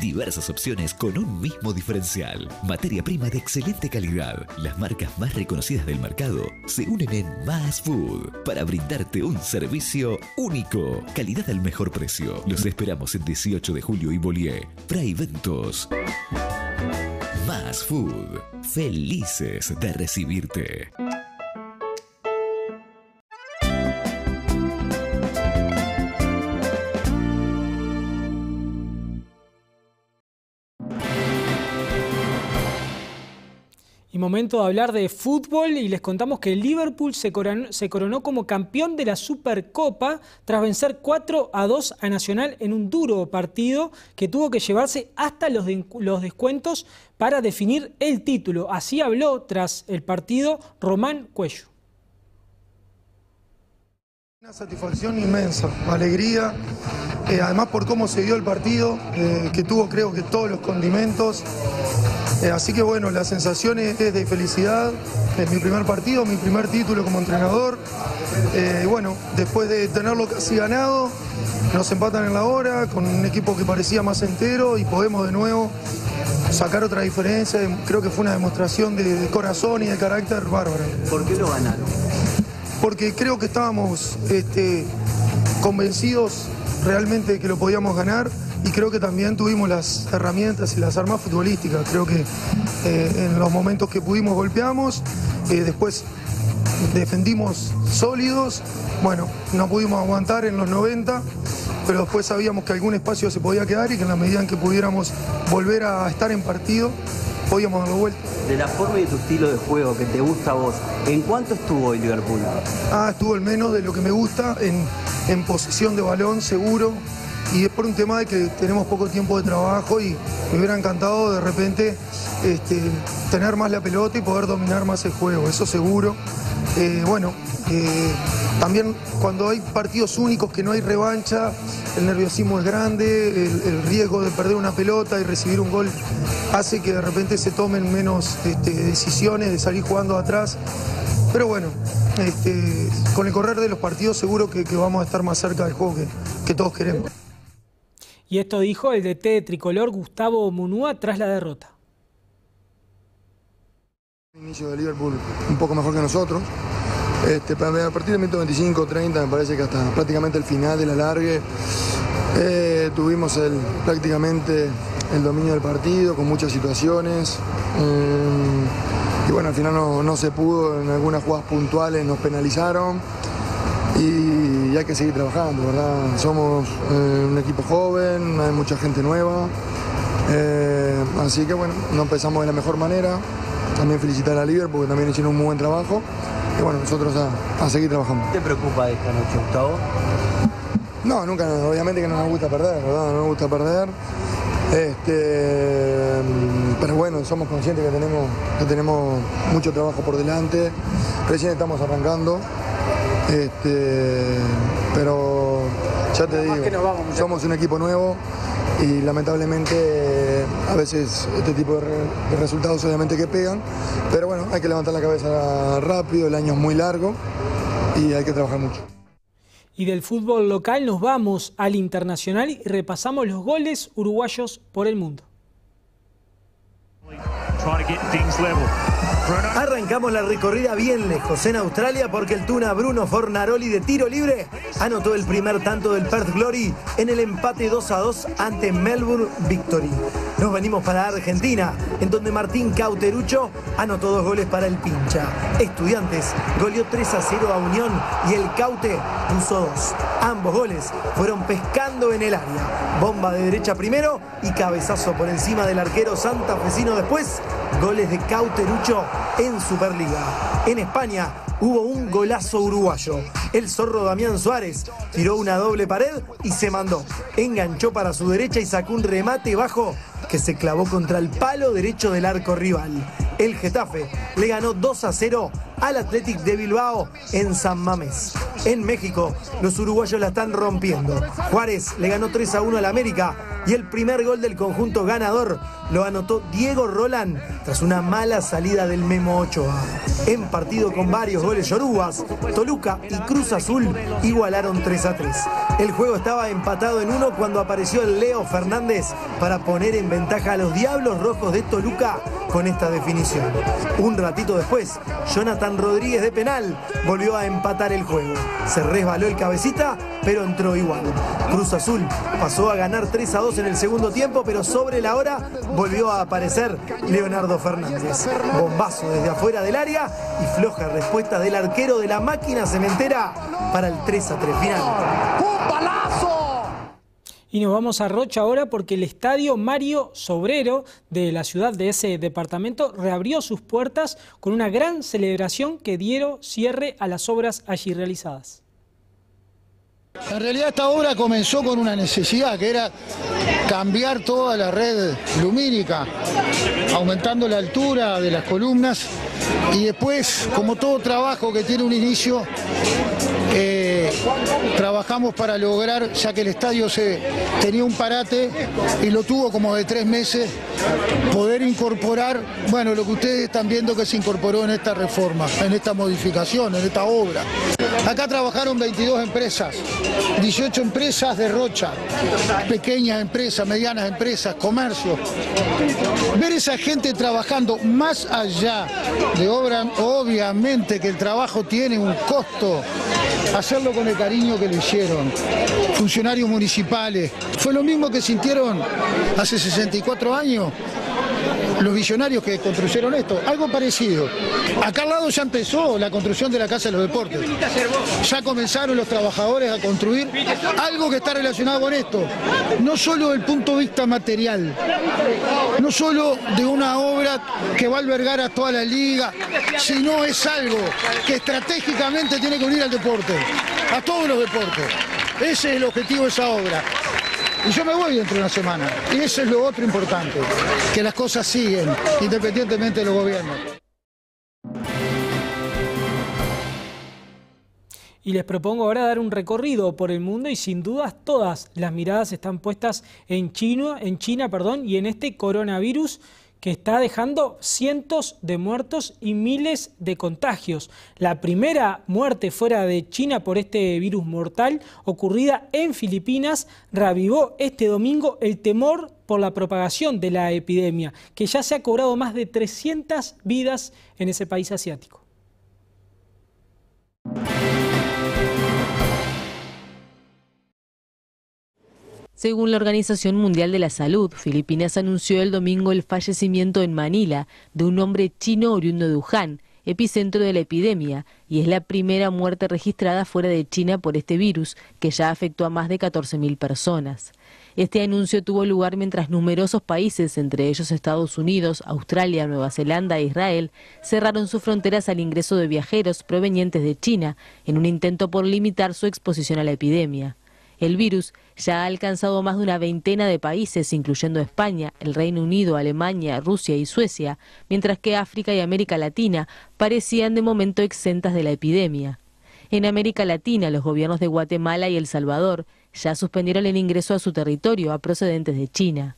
Diversas opciones con un mismo diferencial. Materia prima de excelente calidad. Las marcas más reconocidas del mercado se unen en Más Food para brindarte un servicio único. Calidad al mejor precio. Los esperamos en 18 de julio y Bolier. Freiventos. Más Food. Felices de recibirte. Momento de hablar de fútbol y les contamos que Liverpool se coronó, como campeón de la Supercopa tras vencer 4 a 2 a Nacional en un duro partido que tuvo que llevarse hasta los, los descuentos para definir el título. Así habló tras el partido Román Cuello. Una satisfacción inmensa, alegría, eh, además por cómo se dio el partido, eh, que tuvo creo que todos los condimentos. Eh, así que bueno, la sensación es de felicidad, es mi primer partido, mi primer título como entrenador. bueno, después de tenerlo casi ganado, nos empatan en la hora con un equipo que parecía más entero y podemos de nuevo sacar otra diferencia. Creo que fue una demostración de, de corazón y de carácter bárbaro. ¿Por qué lo ganaron? Porque creo que estábamos este, convencidos realmente de que lo podíamos ganar y creo que también tuvimos las herramientas y las armas futbolísticas. Creo que eh, en los momentos que pudimos golpeamos, eh, después defendimos sólidos, bueno, no pudimos aguantar en los 90, pero después sabíamos que algún espacio se podía quedar y que en la medida en que pudiéramos volver a estar en partido, podíamos darlo vuelta. De la forma y de tu estilo de juego que te gusta a vos, ¿en cuánto estuvo el Liverpool? Ah, estuvo el menos de lo que me gusta, en, en posición de balón seguro, y es por un tema de que tenemos poco tiempo de trabajo y me hubiera encantado de repente este, tener más la pelota y poder dominar más el juego, eso seguro. Eh, bueno, eh, también cuando hay partidos únicos que no hay revancha, el nerviosismo es grande, el, riesgo de perder una pelota y recibir un gol hace que de repente se tomen menos este, decisiones de salir jugando atrás. Pero bueno, este, con el correr de los partidos seguro que, vamos a estar más cerca del juego que, todos queremos. Y esto dijo el DT tricolor Gustavo Munúa tras la derrota. Inicio de Liverpool un poco mejor que nosotros. Este, a partir del minuto 25, 30, me parece que hasta prácticamente el final de la largue eh, tuvimos prácticamente el dominio del partido con muchas situaciones. Eh, y bueno, al final no, se pudo, en algunas jugadas puntuales nos penalizaron y, hay que seguir trabajando, ¿verdad? Somos eh, un equipo joven, hay mucha gente nueva, así que bueno, no empezamos de la mejor manera. También felicitar a Liverpool porque también hicieron un muy buen trabajo y bueno, nosotros a, seguir trabajando. ¿Qué te preocupa esta noche, Gustavo? No, nunca, obviamente que no nos gusta perder, ¿verdad? No nos gusta perder. Este, pero bueno, somos conscientes que tenemos, que tenemos mucho trabajo por delante. Recién estamos arrancando. Este, pero ya te digo, somos un equipo nuevo y lamentablemente a veces este tipo de, resultados obviamente que pegan, pero bueno, hay que levantar la cabeza rápido, el año es muy largo y hay que trabajar mucho. Y del fútbol local nos vamos al internacional y repasamos los goles uruguayos por el mundo. Arrancamos la recorrida bien lejos en Australia porque el Tuna Bruno Fornaroli de tiro libre anotó el primer tanto del Perth Glory en el empate 2 a 2 ante Melbourne Victory. Nos venimos para Argentina, en donde Martín Cauterucho anotó dos goles para el pincha. Estudiantes goleó 3 a 0 a Unión y el Caute puso dos. Ambos goles fueron pescando en el área. Bomba de derecha primero y cabezazo por encima del arquero santafesino después. Goles de Cauterucho en Superliga. En España hubo un golazo uruguayo. El zorro Damián Suárez tiró una doble pared y se mandó. Enganchó para su derecha y sacó un remate bajo que se clavó contra el palo derecho del arco rival. El Getafe le ganó 2 a 0 al Athletic de Bilbao en San Mamés. En México, los uruguayos la están rompiendo. Juárez le ganó 3 a 1 al América y el primer gol del conjunto ganador lo anotó Diego Roland tras una mala salida del Memo Ochoa. En partido con varios goles yorugas, Toluca y Cruz Azul igualaron 3 a 3. El juego estaba empatado en uno cuando apareció el Leo Fernández para poner en ventaja a los Diablos Rojos de Toluca con esta definición. Un ratito después, Jonathan Rodríguez de penal volvió a empatar el juego. Se resbaló el cabecita, pero entró igual. Cruz Azul pasó a ganar 3 a 2 en el segundo tiempo, pero sobre la hora volvió a aparecer Leonardo Fernández. Bombazo desde afuera del área y floja respuesta del arquero de la máquina cementera para el 3 a 3 final. ¡Un balazo! Y nos vamos a Rocha ahora porque el estadio Mario Sobrero de la ciudad de ese departamento reabrió sus puertas con una gran celebración que dieron cierre a las obras allí realizadas. En realidad esta obra comenzó con una necesidad que era cambiar toda la red lumínica, aumentando la altura de las columnas y después, como todo trabajo que tiene un inicio, eh, trabajamos para lograr, ya que el estadio se, tenía un parate y lo tuvo como de tres meses, poder incorporar, bueno, lo que ustedes están viendo que se incorporó en esta reforma, en esta modificación, en esta obra. Acá trabajaron 22 empresas, 18 empresas de Rocha, pequeñas empresas, medianas empresas, comercio. Ver esa gente trabajando más allá de obra, obviamente que el trabajo tiene un costo, hacerlo con el cariño que lo hicieron. Funcionarios municipales, fue lo mismo que sintieron hace 64 años los visionarios que construyeron esto. Algo parecido. Acá al lado ya empezó la construcción de la Casa de los Deportes. Ya comenzaron los trabajadores a construir algo que está relacionado con esto. No solo el punto de vista material, no solo de una obra que va a albergar a toda la liga, sino es algo que estratégicamente tiene que unir al deporte, a todos los deportes. Ese es el objetivo de esa obra. Y yo me voy dentro de una semana. Y eso es lo otro importante, que las cosas siguen, independientemente de los gobiernos. Y les propongo ahora dar un recorrido por el mundo y sin dudas todas las miradas están puestas en China, en China perdón, y en este coronavirus que está dejando cientos de muertos y miles de contagios. La primera muerte fuera de China por este virus mortal ocurrida en Filipinas reavivó este domingo el temor por la propagación de la epidemia, que ya se ha cobrado más de 300 vidas en ese país asiático. Según la Organización Mundial de la Salud, Filipinas anunció el domingo el fallecimiento en Manila de un hombre chino oriundo de Wuhan, epicentro de la epidemia, y es la primera muerte registrada fuera de China por este virus, que ya afectó a más de 14.000 personas. Este anuncio tuvo lugar mientras numerosos países, entre ellos Estados Unidos, Australia, Nueva Zelanda e Israel, cerraron sus fronteras al ingreso de viajeros provenientes de China, en un intento por limitar su exposición a la epidemia. El virus ya ha alcanzado más de una veintena de países, incluyendo España, el Reino Unido, Alemania, Rusia y Suecia, mientras que África y América Latina parecían de momento exentas de la epidemia. En América Latina, los gobiernos de Guatemala y El Salvador ya suspendieron el ingreso a su territorio a procedentes de China.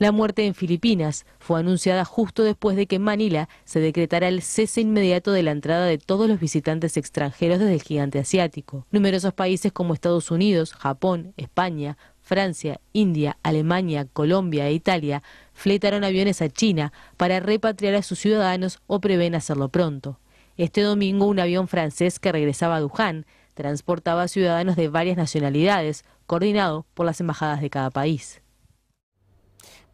La muerte en Filipinas fue anunciada justo después de que en Manila se decretara el cese inmediato de la entrada de todos los visitantes extranjeros desde el gigante asiático. Numerosos países como Estados Unidos, Japón, España, Francia, India, Alemania, Colombia e Italia fletaron aviones a China para repatriar a sus ciudadanos o prevén hacerlo pronto. Este domingo un avión francés que regresaba a Wuhan transportaba a ciudadanos de varias nacionalidades, coordinado por las embajadas de cada país.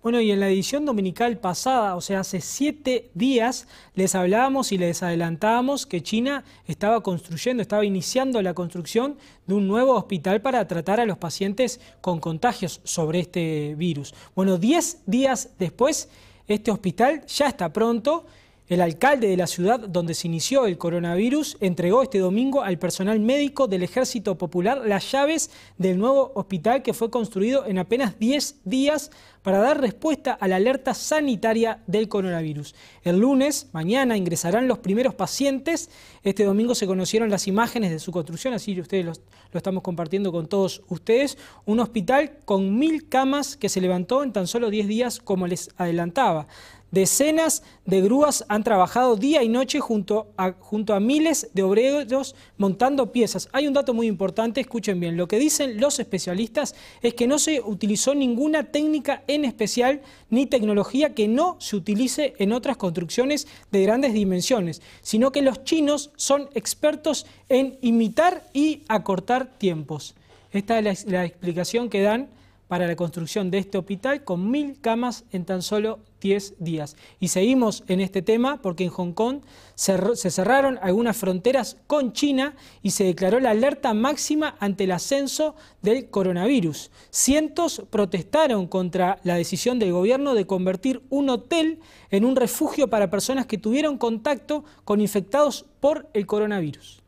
Bueno, y en la edición dominical pasada, o sea, hace siete días, les hablábamos y les adelantábamos que China estaba construyendo, estaba iniciando la construcción de un nuevo hospital para tratar a los pacientes con contagios sobre este virus. Bueno, diez días después, este hospital ya está pronto el alcalde de la ciudad donde se inició el coronavirus entregó este domingo al personal médico del Ejército Popular las llaves del nuevo hospital que fue construido en apenas 10 días para dar respuesta a la alerta sanitaria del coronavirus. El lunes, mañana, ingresarán los primeros pacientes. Este domingo se conocieron las imágenes de su construcción, así ustedes lo, estamos compartiendo con todos ustedes. Un hospital con mil camas que se levantó en tan solo 10 días, como les adelantaba. Decenas de grúas han trabajado día y noche junto a, junto a miles de obreros montando piezas. Hay un dato muy importante, escuchen bien, lo que dicen los especialistas es que no se utilizó ninguna técnica en especial ni tecnología que no se utilice en otras construcciones de grandes dimensiones, sino que los chinos son expertos en imitar y acortar tiempos. Esta es la, la explicación que dan para la construcción de este hospital con mil camas en tan solo 10 días. Y seguimos en este tema porque en Hong Kong se cerraron algunas fronteras con China y se declaró la alerta máxima ante el ascenso del coronavirus. Cientos protestaron contra la decisión del gobierno de convertir un hotel en un refugio para personas que tuvieron contacto con infectados por el coronavirus.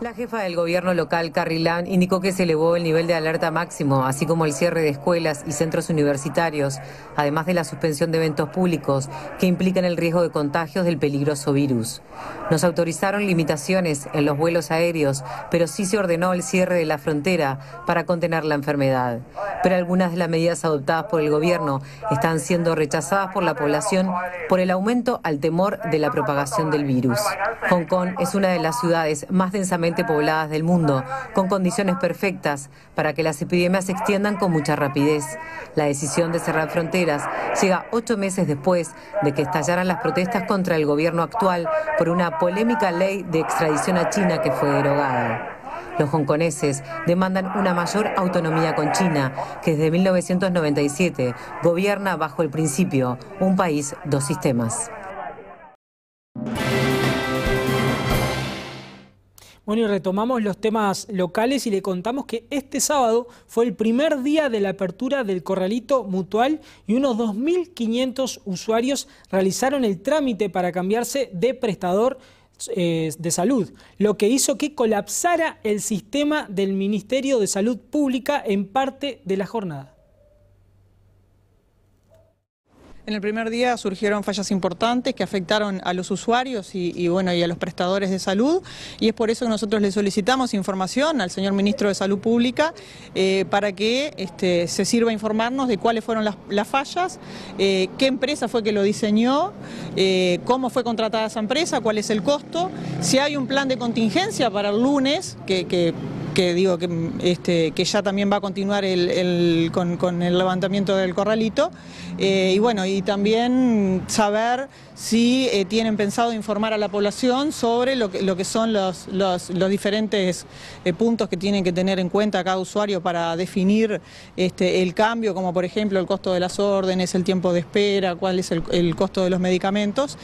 La jefa del gobierno local, Carrie Lam, indicó que se elevó el nivel de alerta máximo, así como el cierre de escuelas y centros universitarios, además de la suspensión de eventos públicos que implican el riesgo de contagios del peligroso virus. Nos autorizaron limitaciones en los vuelos aéreos, pero sí se ordenó el cierre de la frontera para contener la enfermedad. Pero algunas de las medidas adoptadas por el gobierno están siendo rechazadas por la población por el aumento al temor de la propagación del virus. Hong Kong es una de las ciudades más densamente pobladas del mundo, con condiciones perfectas para que las epidemias se extiendan con mucha rapidez. La decisión de cerrar fronteras llega ocho meses después de que estallaran las protestas contra el gobierno actual por una polémica ley de extradición a China que fue derogada. Los hongkoneses demandan una mayor autonomía con China, que desde 1997 gobierna bajo el principio un país, dos sistemas. Bueno, y retomamos los temas locales y le contamos que este sábado fue el primer día de la apertura del corralito mutual y unos 2.500 usuarios realizaron el trámite para cambiarse de prestador eh, de salud, lo que hizo que colapsara el sistema del Ministerio de Salud Pública en parte de la jornada. En el primer día surgieron fallas importantes que afectaron a los usuarios y, bueno, y a los prestadores de salud. Y es por eso que nosotros le solicitamos información al señor ministro de Salud Pública eh, para que este, se sirva informarnos de cuáles fueron las, fallas, eh, qué empresa fue que lo diseñó, eh, cómo fue contratada esa empresa, cuál es el costo, si hay un plan de contingencia para el lunes que, digo que, este, que ya también va a continuar con, con, el levantamiento del corralito. Y bueno, y también saber si eh, tienen pensado informar a la población sobre lo que, lo que son los, los, diferentes eh, puntos que tienen que tener en cuenta cada usuario para definir este, el cambio, como por ejemplo el costo de las órdenes, el tiempo de espera, cuál es el, costo de los medicamentos.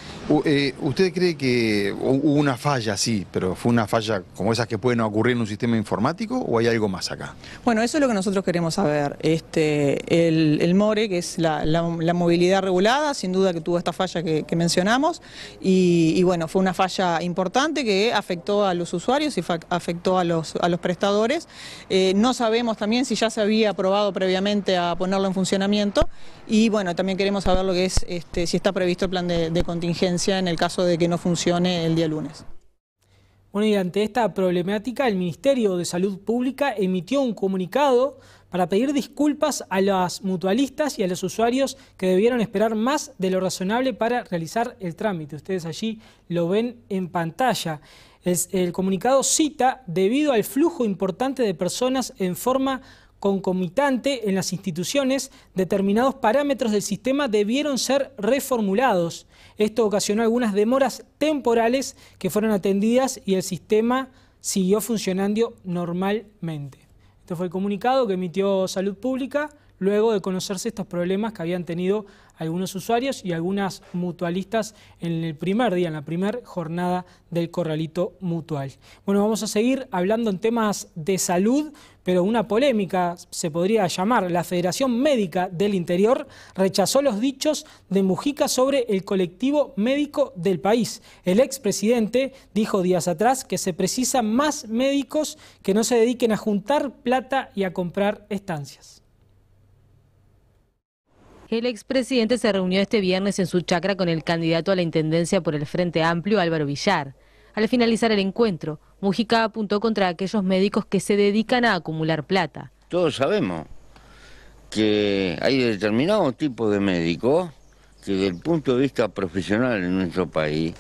Eh, ¿Usted cree que hubo una falla, sí, pero fue una falla como esas que pueden ocurrir en un sistema informático o hay algo más acá? Bueno, eso es lo que nosotros queremos saber. Este, el, MORE, que es la, movilidad regulada, sin duda que tuvo esta falla que, que mencionamos y, bueno, fue una falla importante que afectó a los usuarios y afectó a los, a los prestadores. Eh, no sabemos también si ya se había aprobado previamente a ponerlo en funcionamiento y bueno, también queremos saber lo que es, este, si está previsto el plan de, de contingencia en el caso de que no funcione el día lunes. Bueno, y ante esta problemática, el Ministerio de Salud Pública emitió un comunicado para pedir disculpas a las mutualistas y a los usuarios que debieron esperar más de lo razonable para realizar el trámite. Ustedes allí lo ven en pantalla. el comunicado cita, debido al flujo importante de personas en forma concomitante en las instituciones, determinados parámetros del sistema debieron ser reformulados. Esto ocasionó algunas demoras temporales que fueron atendidas y el sistema siguió funcionando normalmente. Este fue el comunicado que emitió Salud Pública luego de conocerse estos problemas que habían tenido algunos usuarios y algunas mutualistas en el primer día, en la primera jornada del corralito mutual. Bueno, vamos a seguir hablando en temas de salud, pero una polémica se podría llamar. La Federación Médica del Interior rechazó los dichos de Mujica sobre el colectivo médico del país. El expresidente dijo días atrás que se precisan más médicos que no se dediquen a juntar plata y a comprar estancias. El expresidente se reunió este viernes en su chacra con el candidato a la intendencia por el Frente Amplio, Álvaro Villar. Al finalizar el encuentro, Mujica apuntó contra aquellos médicos que se dedican a acumular plata. Todos sabemos que hay determinados tipos de médicos que desde el punto de vista profesional en nuestro país,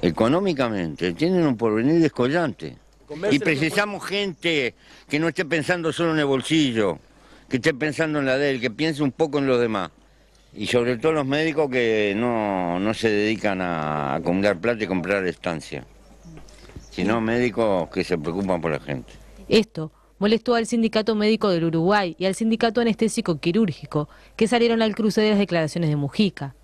económicamente, tienen un porvenir descollante. Y precisamos gente que no esté pensando solo en el bolsillo, que esté pensando en la de él, que piense un poco en los demás. Y sobre todo los médicos que no, se dedican a acumular plata y comprar estancia, sino médicos que se preocupan por la gente. Esto molestó al Sindicato Médico del Uruguay y al Sindicato Anestésico Quirúrgico, que salieron al cruce de las declaraciones de Mujica.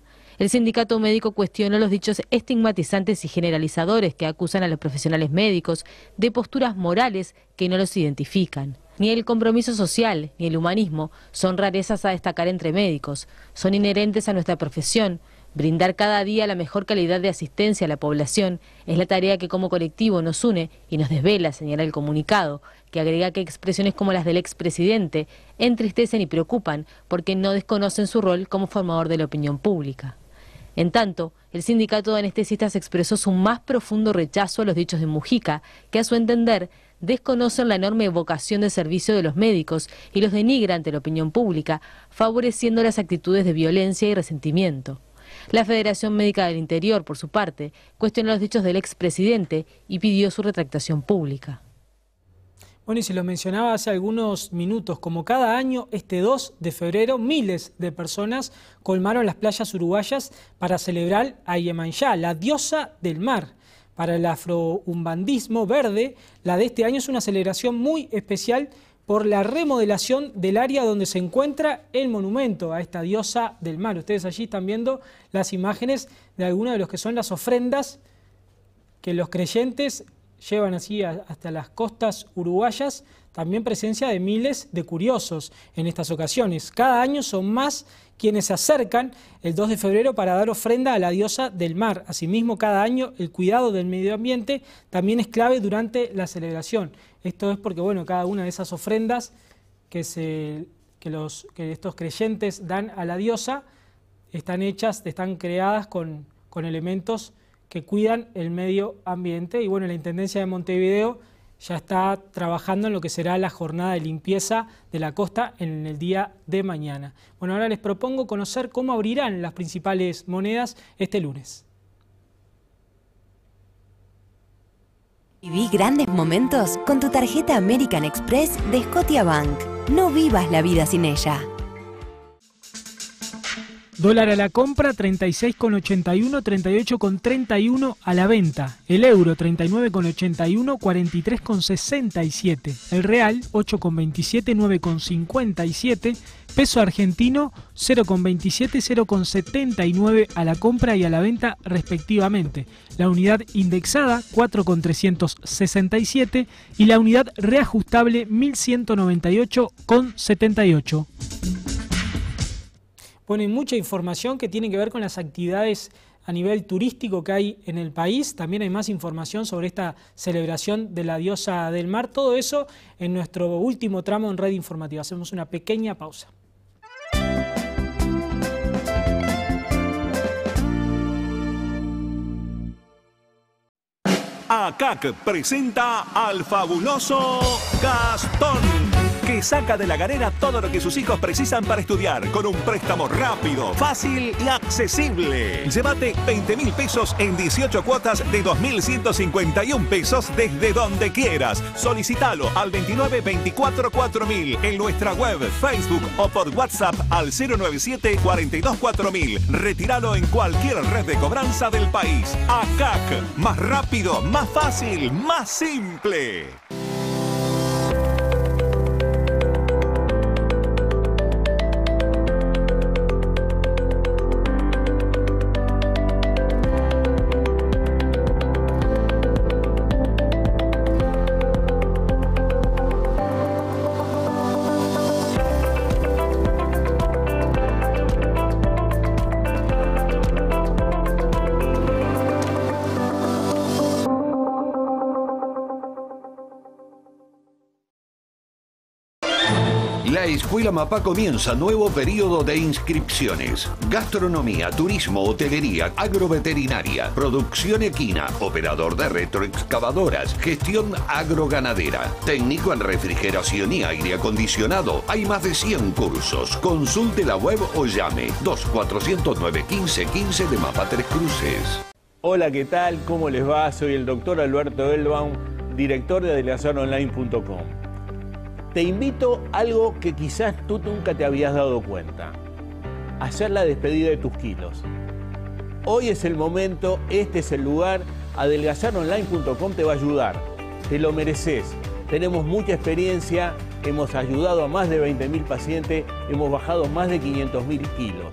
El sindicato médico cuestionó los dichos estigmatizantes y generalizadores que acusan a los profesionales médicos de posturas morales que no los identifican. Ni el compromiso social ni el humanismo son rarezas a destacar entre médicos, son inherentes a nuestra profesión. Brindar cada día la mejor calidad de asistencia a la población es la tarea que como colectivo nos une y nos desvela, señala el comunicado, que agrega que expresiones como las del expresidente entristecen y preocupan porque no desconocen su rol como formador de la opinión pública. En tanto, el sindicato de anestesistas expresó su más profundo rechazo a los dichos de Mujica, que a su entender desconocen la enorme vocación de servicio de los médicos y los denigran ante la opinión pública, favoreciendo las actitudes de violencia y resentimiento. La Federación Médica del Interior, por su parte, cuestionó los dichos del expresidente y pidió su retractación pública. Bueno, y se lo mencionaba hace algunos minutos, como cada año, este 2 de febrero, miles de personas colmaron las playas uruguayas para celebrar a Yemanjá, la diosa del mar. Para el afroumbandismo verde, la de este año es una celebración muy especial por la remodelación del área donde se encuentra el monumento a esta diosa del mar. Ustedes allí están viendo las imágenes de algunas de los que son las ofrendas que los creyentes llevan así hasta las costas uruguayas, también presencia de miles de curiosos en estas ocasiones. Cada año son más quienes se acercan el 2 de febrero para dar ofrenda a la diosa del mar. Asimismo, cada año el cuidado del medio ambiente también es clave durante la celebración. Esto es porque, bueno, cada una de esas ofrendas que, se, que, los, que estos creyentes dan a la diosa están hechas, están creadas con, con elementos que cuidan el medio ambiente y bueno, la Intendencia de Montevideo ya está trabajando en lo que será la jornada de limpieza de la costa en el día de mañana. Bueno, ahora les propongo conocer cómo abrirán las principales monedas este lunes. Viví grandes momentos con tu tarjeta American Express de Scotiabank. No vivas la vida sin ella. Dólar a la compra 36,81, 38,31 a la venta. El euro 39,81, 43,67. El real 8,27, 9,57. Peso argentino 0,27, 0,79 a la compra y a la venta respectivamente. La unidad indexada 4,367 y la unidad reajustable 1198,78. Pone mucha información que tiene que ver con las actividades a nivel turístico que hay en el país. También hay más información sobre esta celebración de la diosa del mar. Todo eso en nuestro último tramo en Red Informativa. Hacemos una pequeña pausa. ACAC presenta al fabuloso Gastón saca de la galera todo lo que sus hijos precisan para estudiar con un préstamo rápido, fácil y accesible. Llévate 20 mil pesos en 18 cuotas de 2.151 pesos desde donde quieras. Solicitalo al 29 24 4000 en nuestra web, Facebook o por WhatsApp al 097 42 4000. Retíralo en cualquier red de cobranza del país. ACAC, más rápido, más fácil, más simple. Escuela Mapá comienza nuevo periodo de inscripciones. Gastronomía, turismo, hotelería, agroveterinaria, producción equina, operador de retroexcavadoras, gestión agroganadera, técnico en refrigeración y aire acondicionado. Hay más de 100 cursos. Consulte la web o llame 2409 1515 de Mapa Tres Cruces. Hola, ¿qué tal? ¿Cómo les va? Soy el doctor Alberto Elbaum, director de delegaciononline.com. Te invito a algo que quizás tú nunca te habías dado cuenta. Hacer la despedida de tus kilos. Hoy es el momento, este es el lugar. Adelgazaronline.com te va a ayudar. Te lo mereces. Tenemos mucha experiencia, hemos ayudado a más de 20.000 pacientes, hemos bajado más de 500.000 kilos.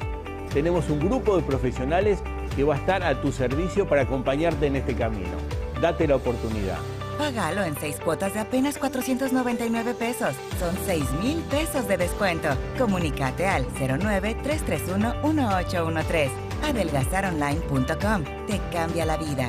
Tenemos un grupo de profesionales que va a estar a tu servicio para acompañarte en este camino. Date la oportunidad. Págalo en seis cuotas de apenas 499 pesos. Son 6 mil pesos de descuento. Comunícate al 09-331-1813. Adelgazaronline.com. Te cambia la vida.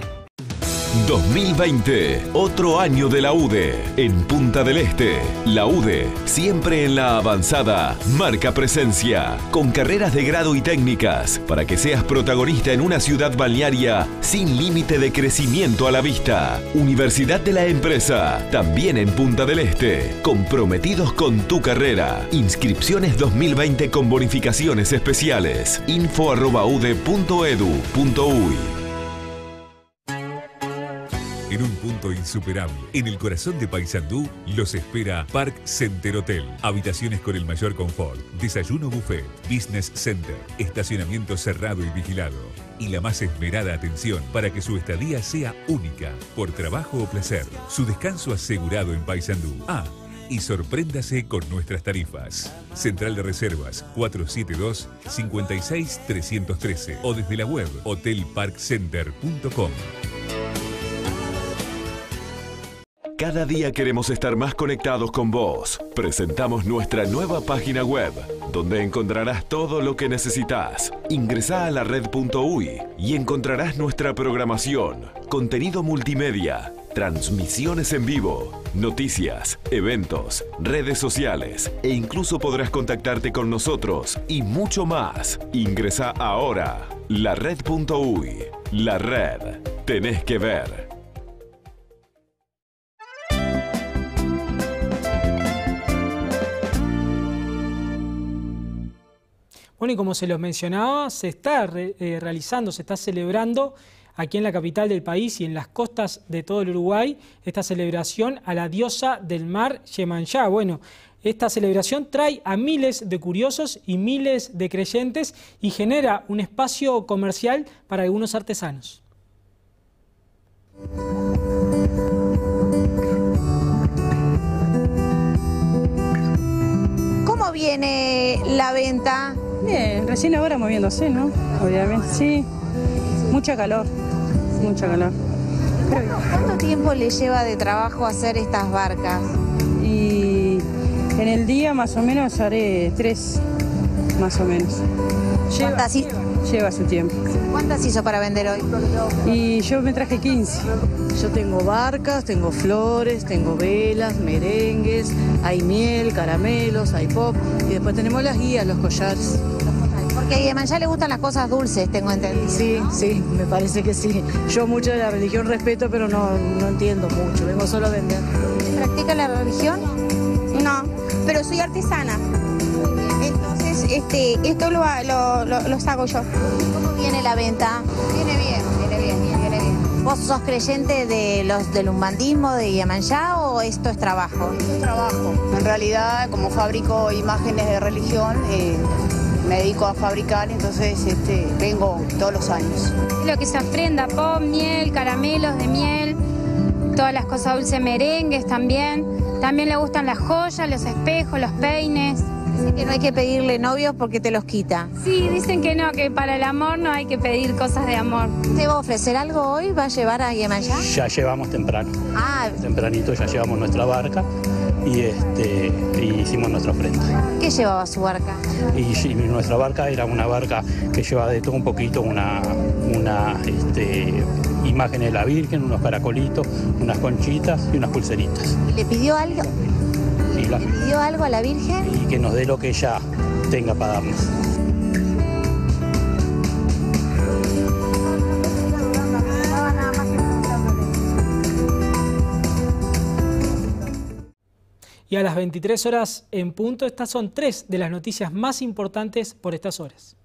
2020, otro año de la UDE. En Punta del Este, la UDE, siempre en la avanzada, marca presencia, con carreras de grado y técnicas, para que seas protagonista en una ciudad balnearia sin límite de crecimiento a la vista. Universidad de la Empresa, también en Punta del Este, comprometidos con tu carrera. Inscripciones 2020 con bonificaciones especiales. info.ude.edu.uy En un punto insuperable, en el corazón de Paysandú, los espera Park Center Hotel. Habitaciones con el mayor confort, desayuno buffet, business center, estacionamiento cerrado y vigilado. Y la más esmerada atención para que su estadía sea única, por trabajo o placer. Su descanso asegurado en Paysandú. Ah, y sorpréndase con nuestras tarifas. Central de Reservas 472-56313 o desde la web hotelparkcenter.com. Cada día queremos estar más conectados con vos. Presentamos nuestra nueva página web, donde encontrarás todo lo que necesitas. Ingresá a la red.uy y encontrarás nuestra programación, contenido multimedia, transmisiones en vivo, noticias, eventos, redes sociales e incluso podrás contactarte con nosotros y mucho más. Ingresa ahora. La red.uy. La red. Tenés que ver. Bueno, y como se los mencionaba, se está eh, realizando, se está celebrando aquí en la capital del país y en las costas de todo el Uruguay esta celebración a la diosa del mar Yemanjá. Bueno, esta celebración trae a miles de curiosos y miles de creyentes y genera un espacio comercial para algunos artesanos. ¿Cómo viene la venta? Bien, recién ahora moviéndose, ¿no? Obviamente, sí. Mucha calor, mucha calor. ¿Cuánto tiempo le lleva de trabajo hacer estas barcas? Y en el día más o menos haré tres, más o menos. Lleva, ¿Cuántas lleva su tiempo. ¿Cuántas hizo para vender hoy? Y yo me traje 15. Yo tengo barcas, tengo flores, tengo velas, merengues, hay miel, caramelos, hay pop y después tenemos las guías, los collares. Porque a Yemanjá le gustan las cosas dulces, tengo entendido. Sí, sí, me parece que sí. Yo mucho de la religión respeto, pero no, no entiendo mucho, vengo solo a vender. ¿Practica la religión? No, pero soy artesana. Este, esto lo, lo, lo- los hago yo. ¿Cómo viene la venta? Viene bien, viene bien, viene bien. ¿Vos sos creyente de los del umbandismo de Yemanjá o esto es trabajo? Esto es trabajo. En realidad, como fabrico imágenes de religión, eh, me dedico a fabricar, entonces este, vengo todos los años. Lo que se ofrenda, pop, miel, caramelos de miel, todas las cosas dulces, merengues también. También le gustan las joyas, los espejos, los peines. Dicen que no hay que pedirle novios porque te los quita. Sí, dicen que no, que para el amor no hay que pedir cosas de amor. ¿Te va a ofrecer algo hoy? ¿Va a llevar a Yemanjá? Ya llevamos temprano, Ah, tempranito ya llevamos nuestra barca y este y hicimos nuestra ofrenda. ¿qué llevaba su barca? Y, nuestra barca era una barca que lleva de todo un poquito una, una este, imagen de la Virgen, unos caracolitos, unas conchitas y unas pulseritas. ¿Y ¿Le pidió algo? ¿Le pidió algo a la Virgen? y que nos dé lo que ella tenga para darnos. Y a las 23 horas en punto, estas son tres de las noticias más importantes por estas horas.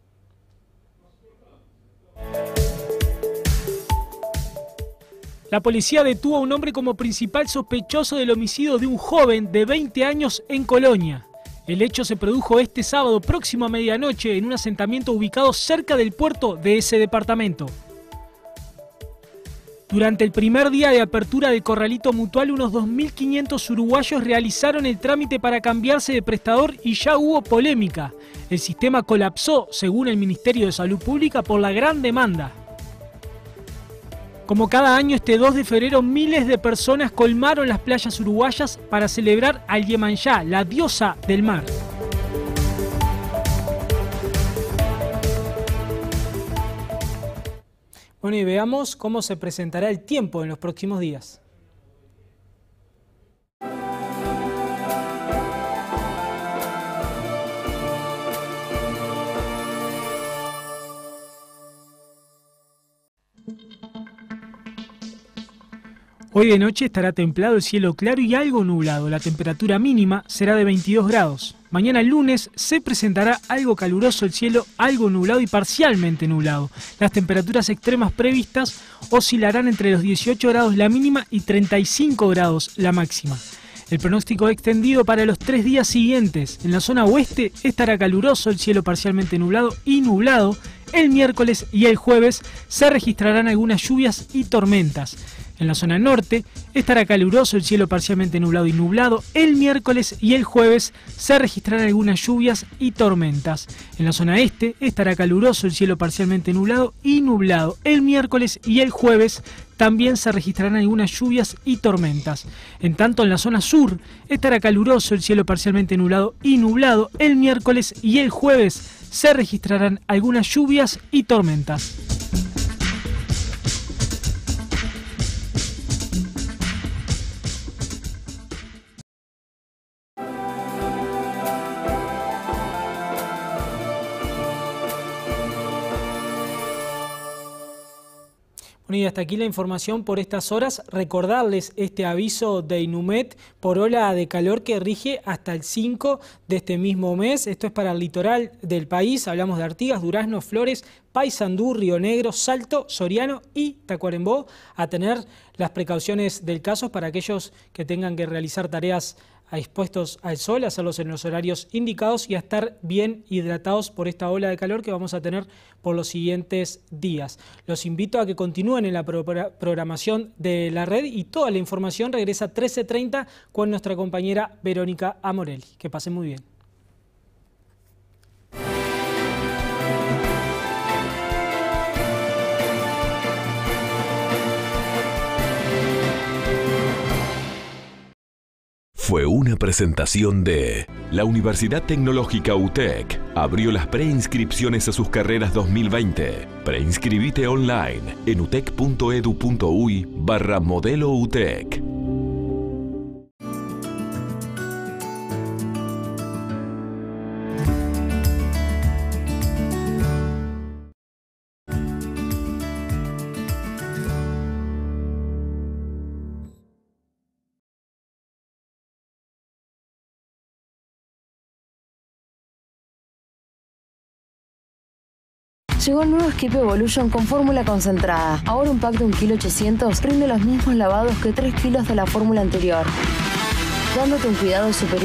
La policía detuvo a un hombre como principal sospechoso del homicidio de un joven de 20 años en Colonia. El hecho se produjo este sábado próximo a medianoche en un asentamiento ubicado cerca del puerto de ese departamento. Durante el primer día de apertura del corralito mutual, unos 2.500 uruguayos realizaron el trámite para cambiarse de prestador y ya hubo polémica. El sistema colapsó, según el Ministerio de Salud Pública, por la gran demanda. Como cada año, este 2 de febrero, miles de personas colmaron las playas uruguayas para celebrar al Yemanjá, la diosa del mar. Bueno, y veamos cómo se presentará el tiempo en los próximos días. Hoy de noche estará templado el cielo claro y algo nublado. La temperatura mínima será de 22 grados. Mañana lunes se presentará algo caluroso el cielo, algo nublado y parcialmente nublado. Las temperaturas extremas previstas oscilarán entre los 18 grados la mínima y 35 grados la máxima. El pronóstico extendido para los tres días siguientes. En la zona oeste estará caluroso, el cielo parcialmente nublado y nublado. El miércoles y el jueves se registrarán algunas lluvias y tormentas. En la zona norte estará caluroso, el cielo parcialmente nublado y nublado. El miércoles y el jueves se registrarán algunas lluvias y tormentas. En la zona este estará caluroso, el cielo parcialmente nublado y nublado. El miércoles y el jueves también se registrarán algunas lluvias y tormentas. En tanto, en la zona sur estará caluroso, el cielo parcialmente nublado y nublado. El miércoles y el jueves se registrarán algunas lluvias y tormentas. Y hasta aquí la información por estas horas. Recordarles este aviso de Inumet por ola de calor que rige hasta el 5 de este mismo mes. Esto es para el litoral del país. Hablamos de Artigas, Durazno, Flores, Paysandú, Río Negro, Salto, Soriano y Tacuarembó. A tener las precauciones del caso para aquellos que tengan que realizar tareas expuestos al sol, hacerlos en los horarios indicados y a estar bien hidratados por esta ola de calor que vamos a tener por los siguientes días. Los invito a que continúen en la pro programación de la red y toda la información regresa a 13.30 con nuestra compañera Verónica Amorelli. Que pasen muy bien. Fue una presentación de la Universidad Tecnológica UTEC. Abrió las preinscripciones a sus carreras 2020. Preinscribite online en utec.edu.uy barra modelo UTEC. Llegó el nuevo Skip Evolution con fórmula concentrada. Ahora un pack de 1,8 kg rinde los mismos lavados que 3 kilos de la fórmula anterior, dándote un cuidado superior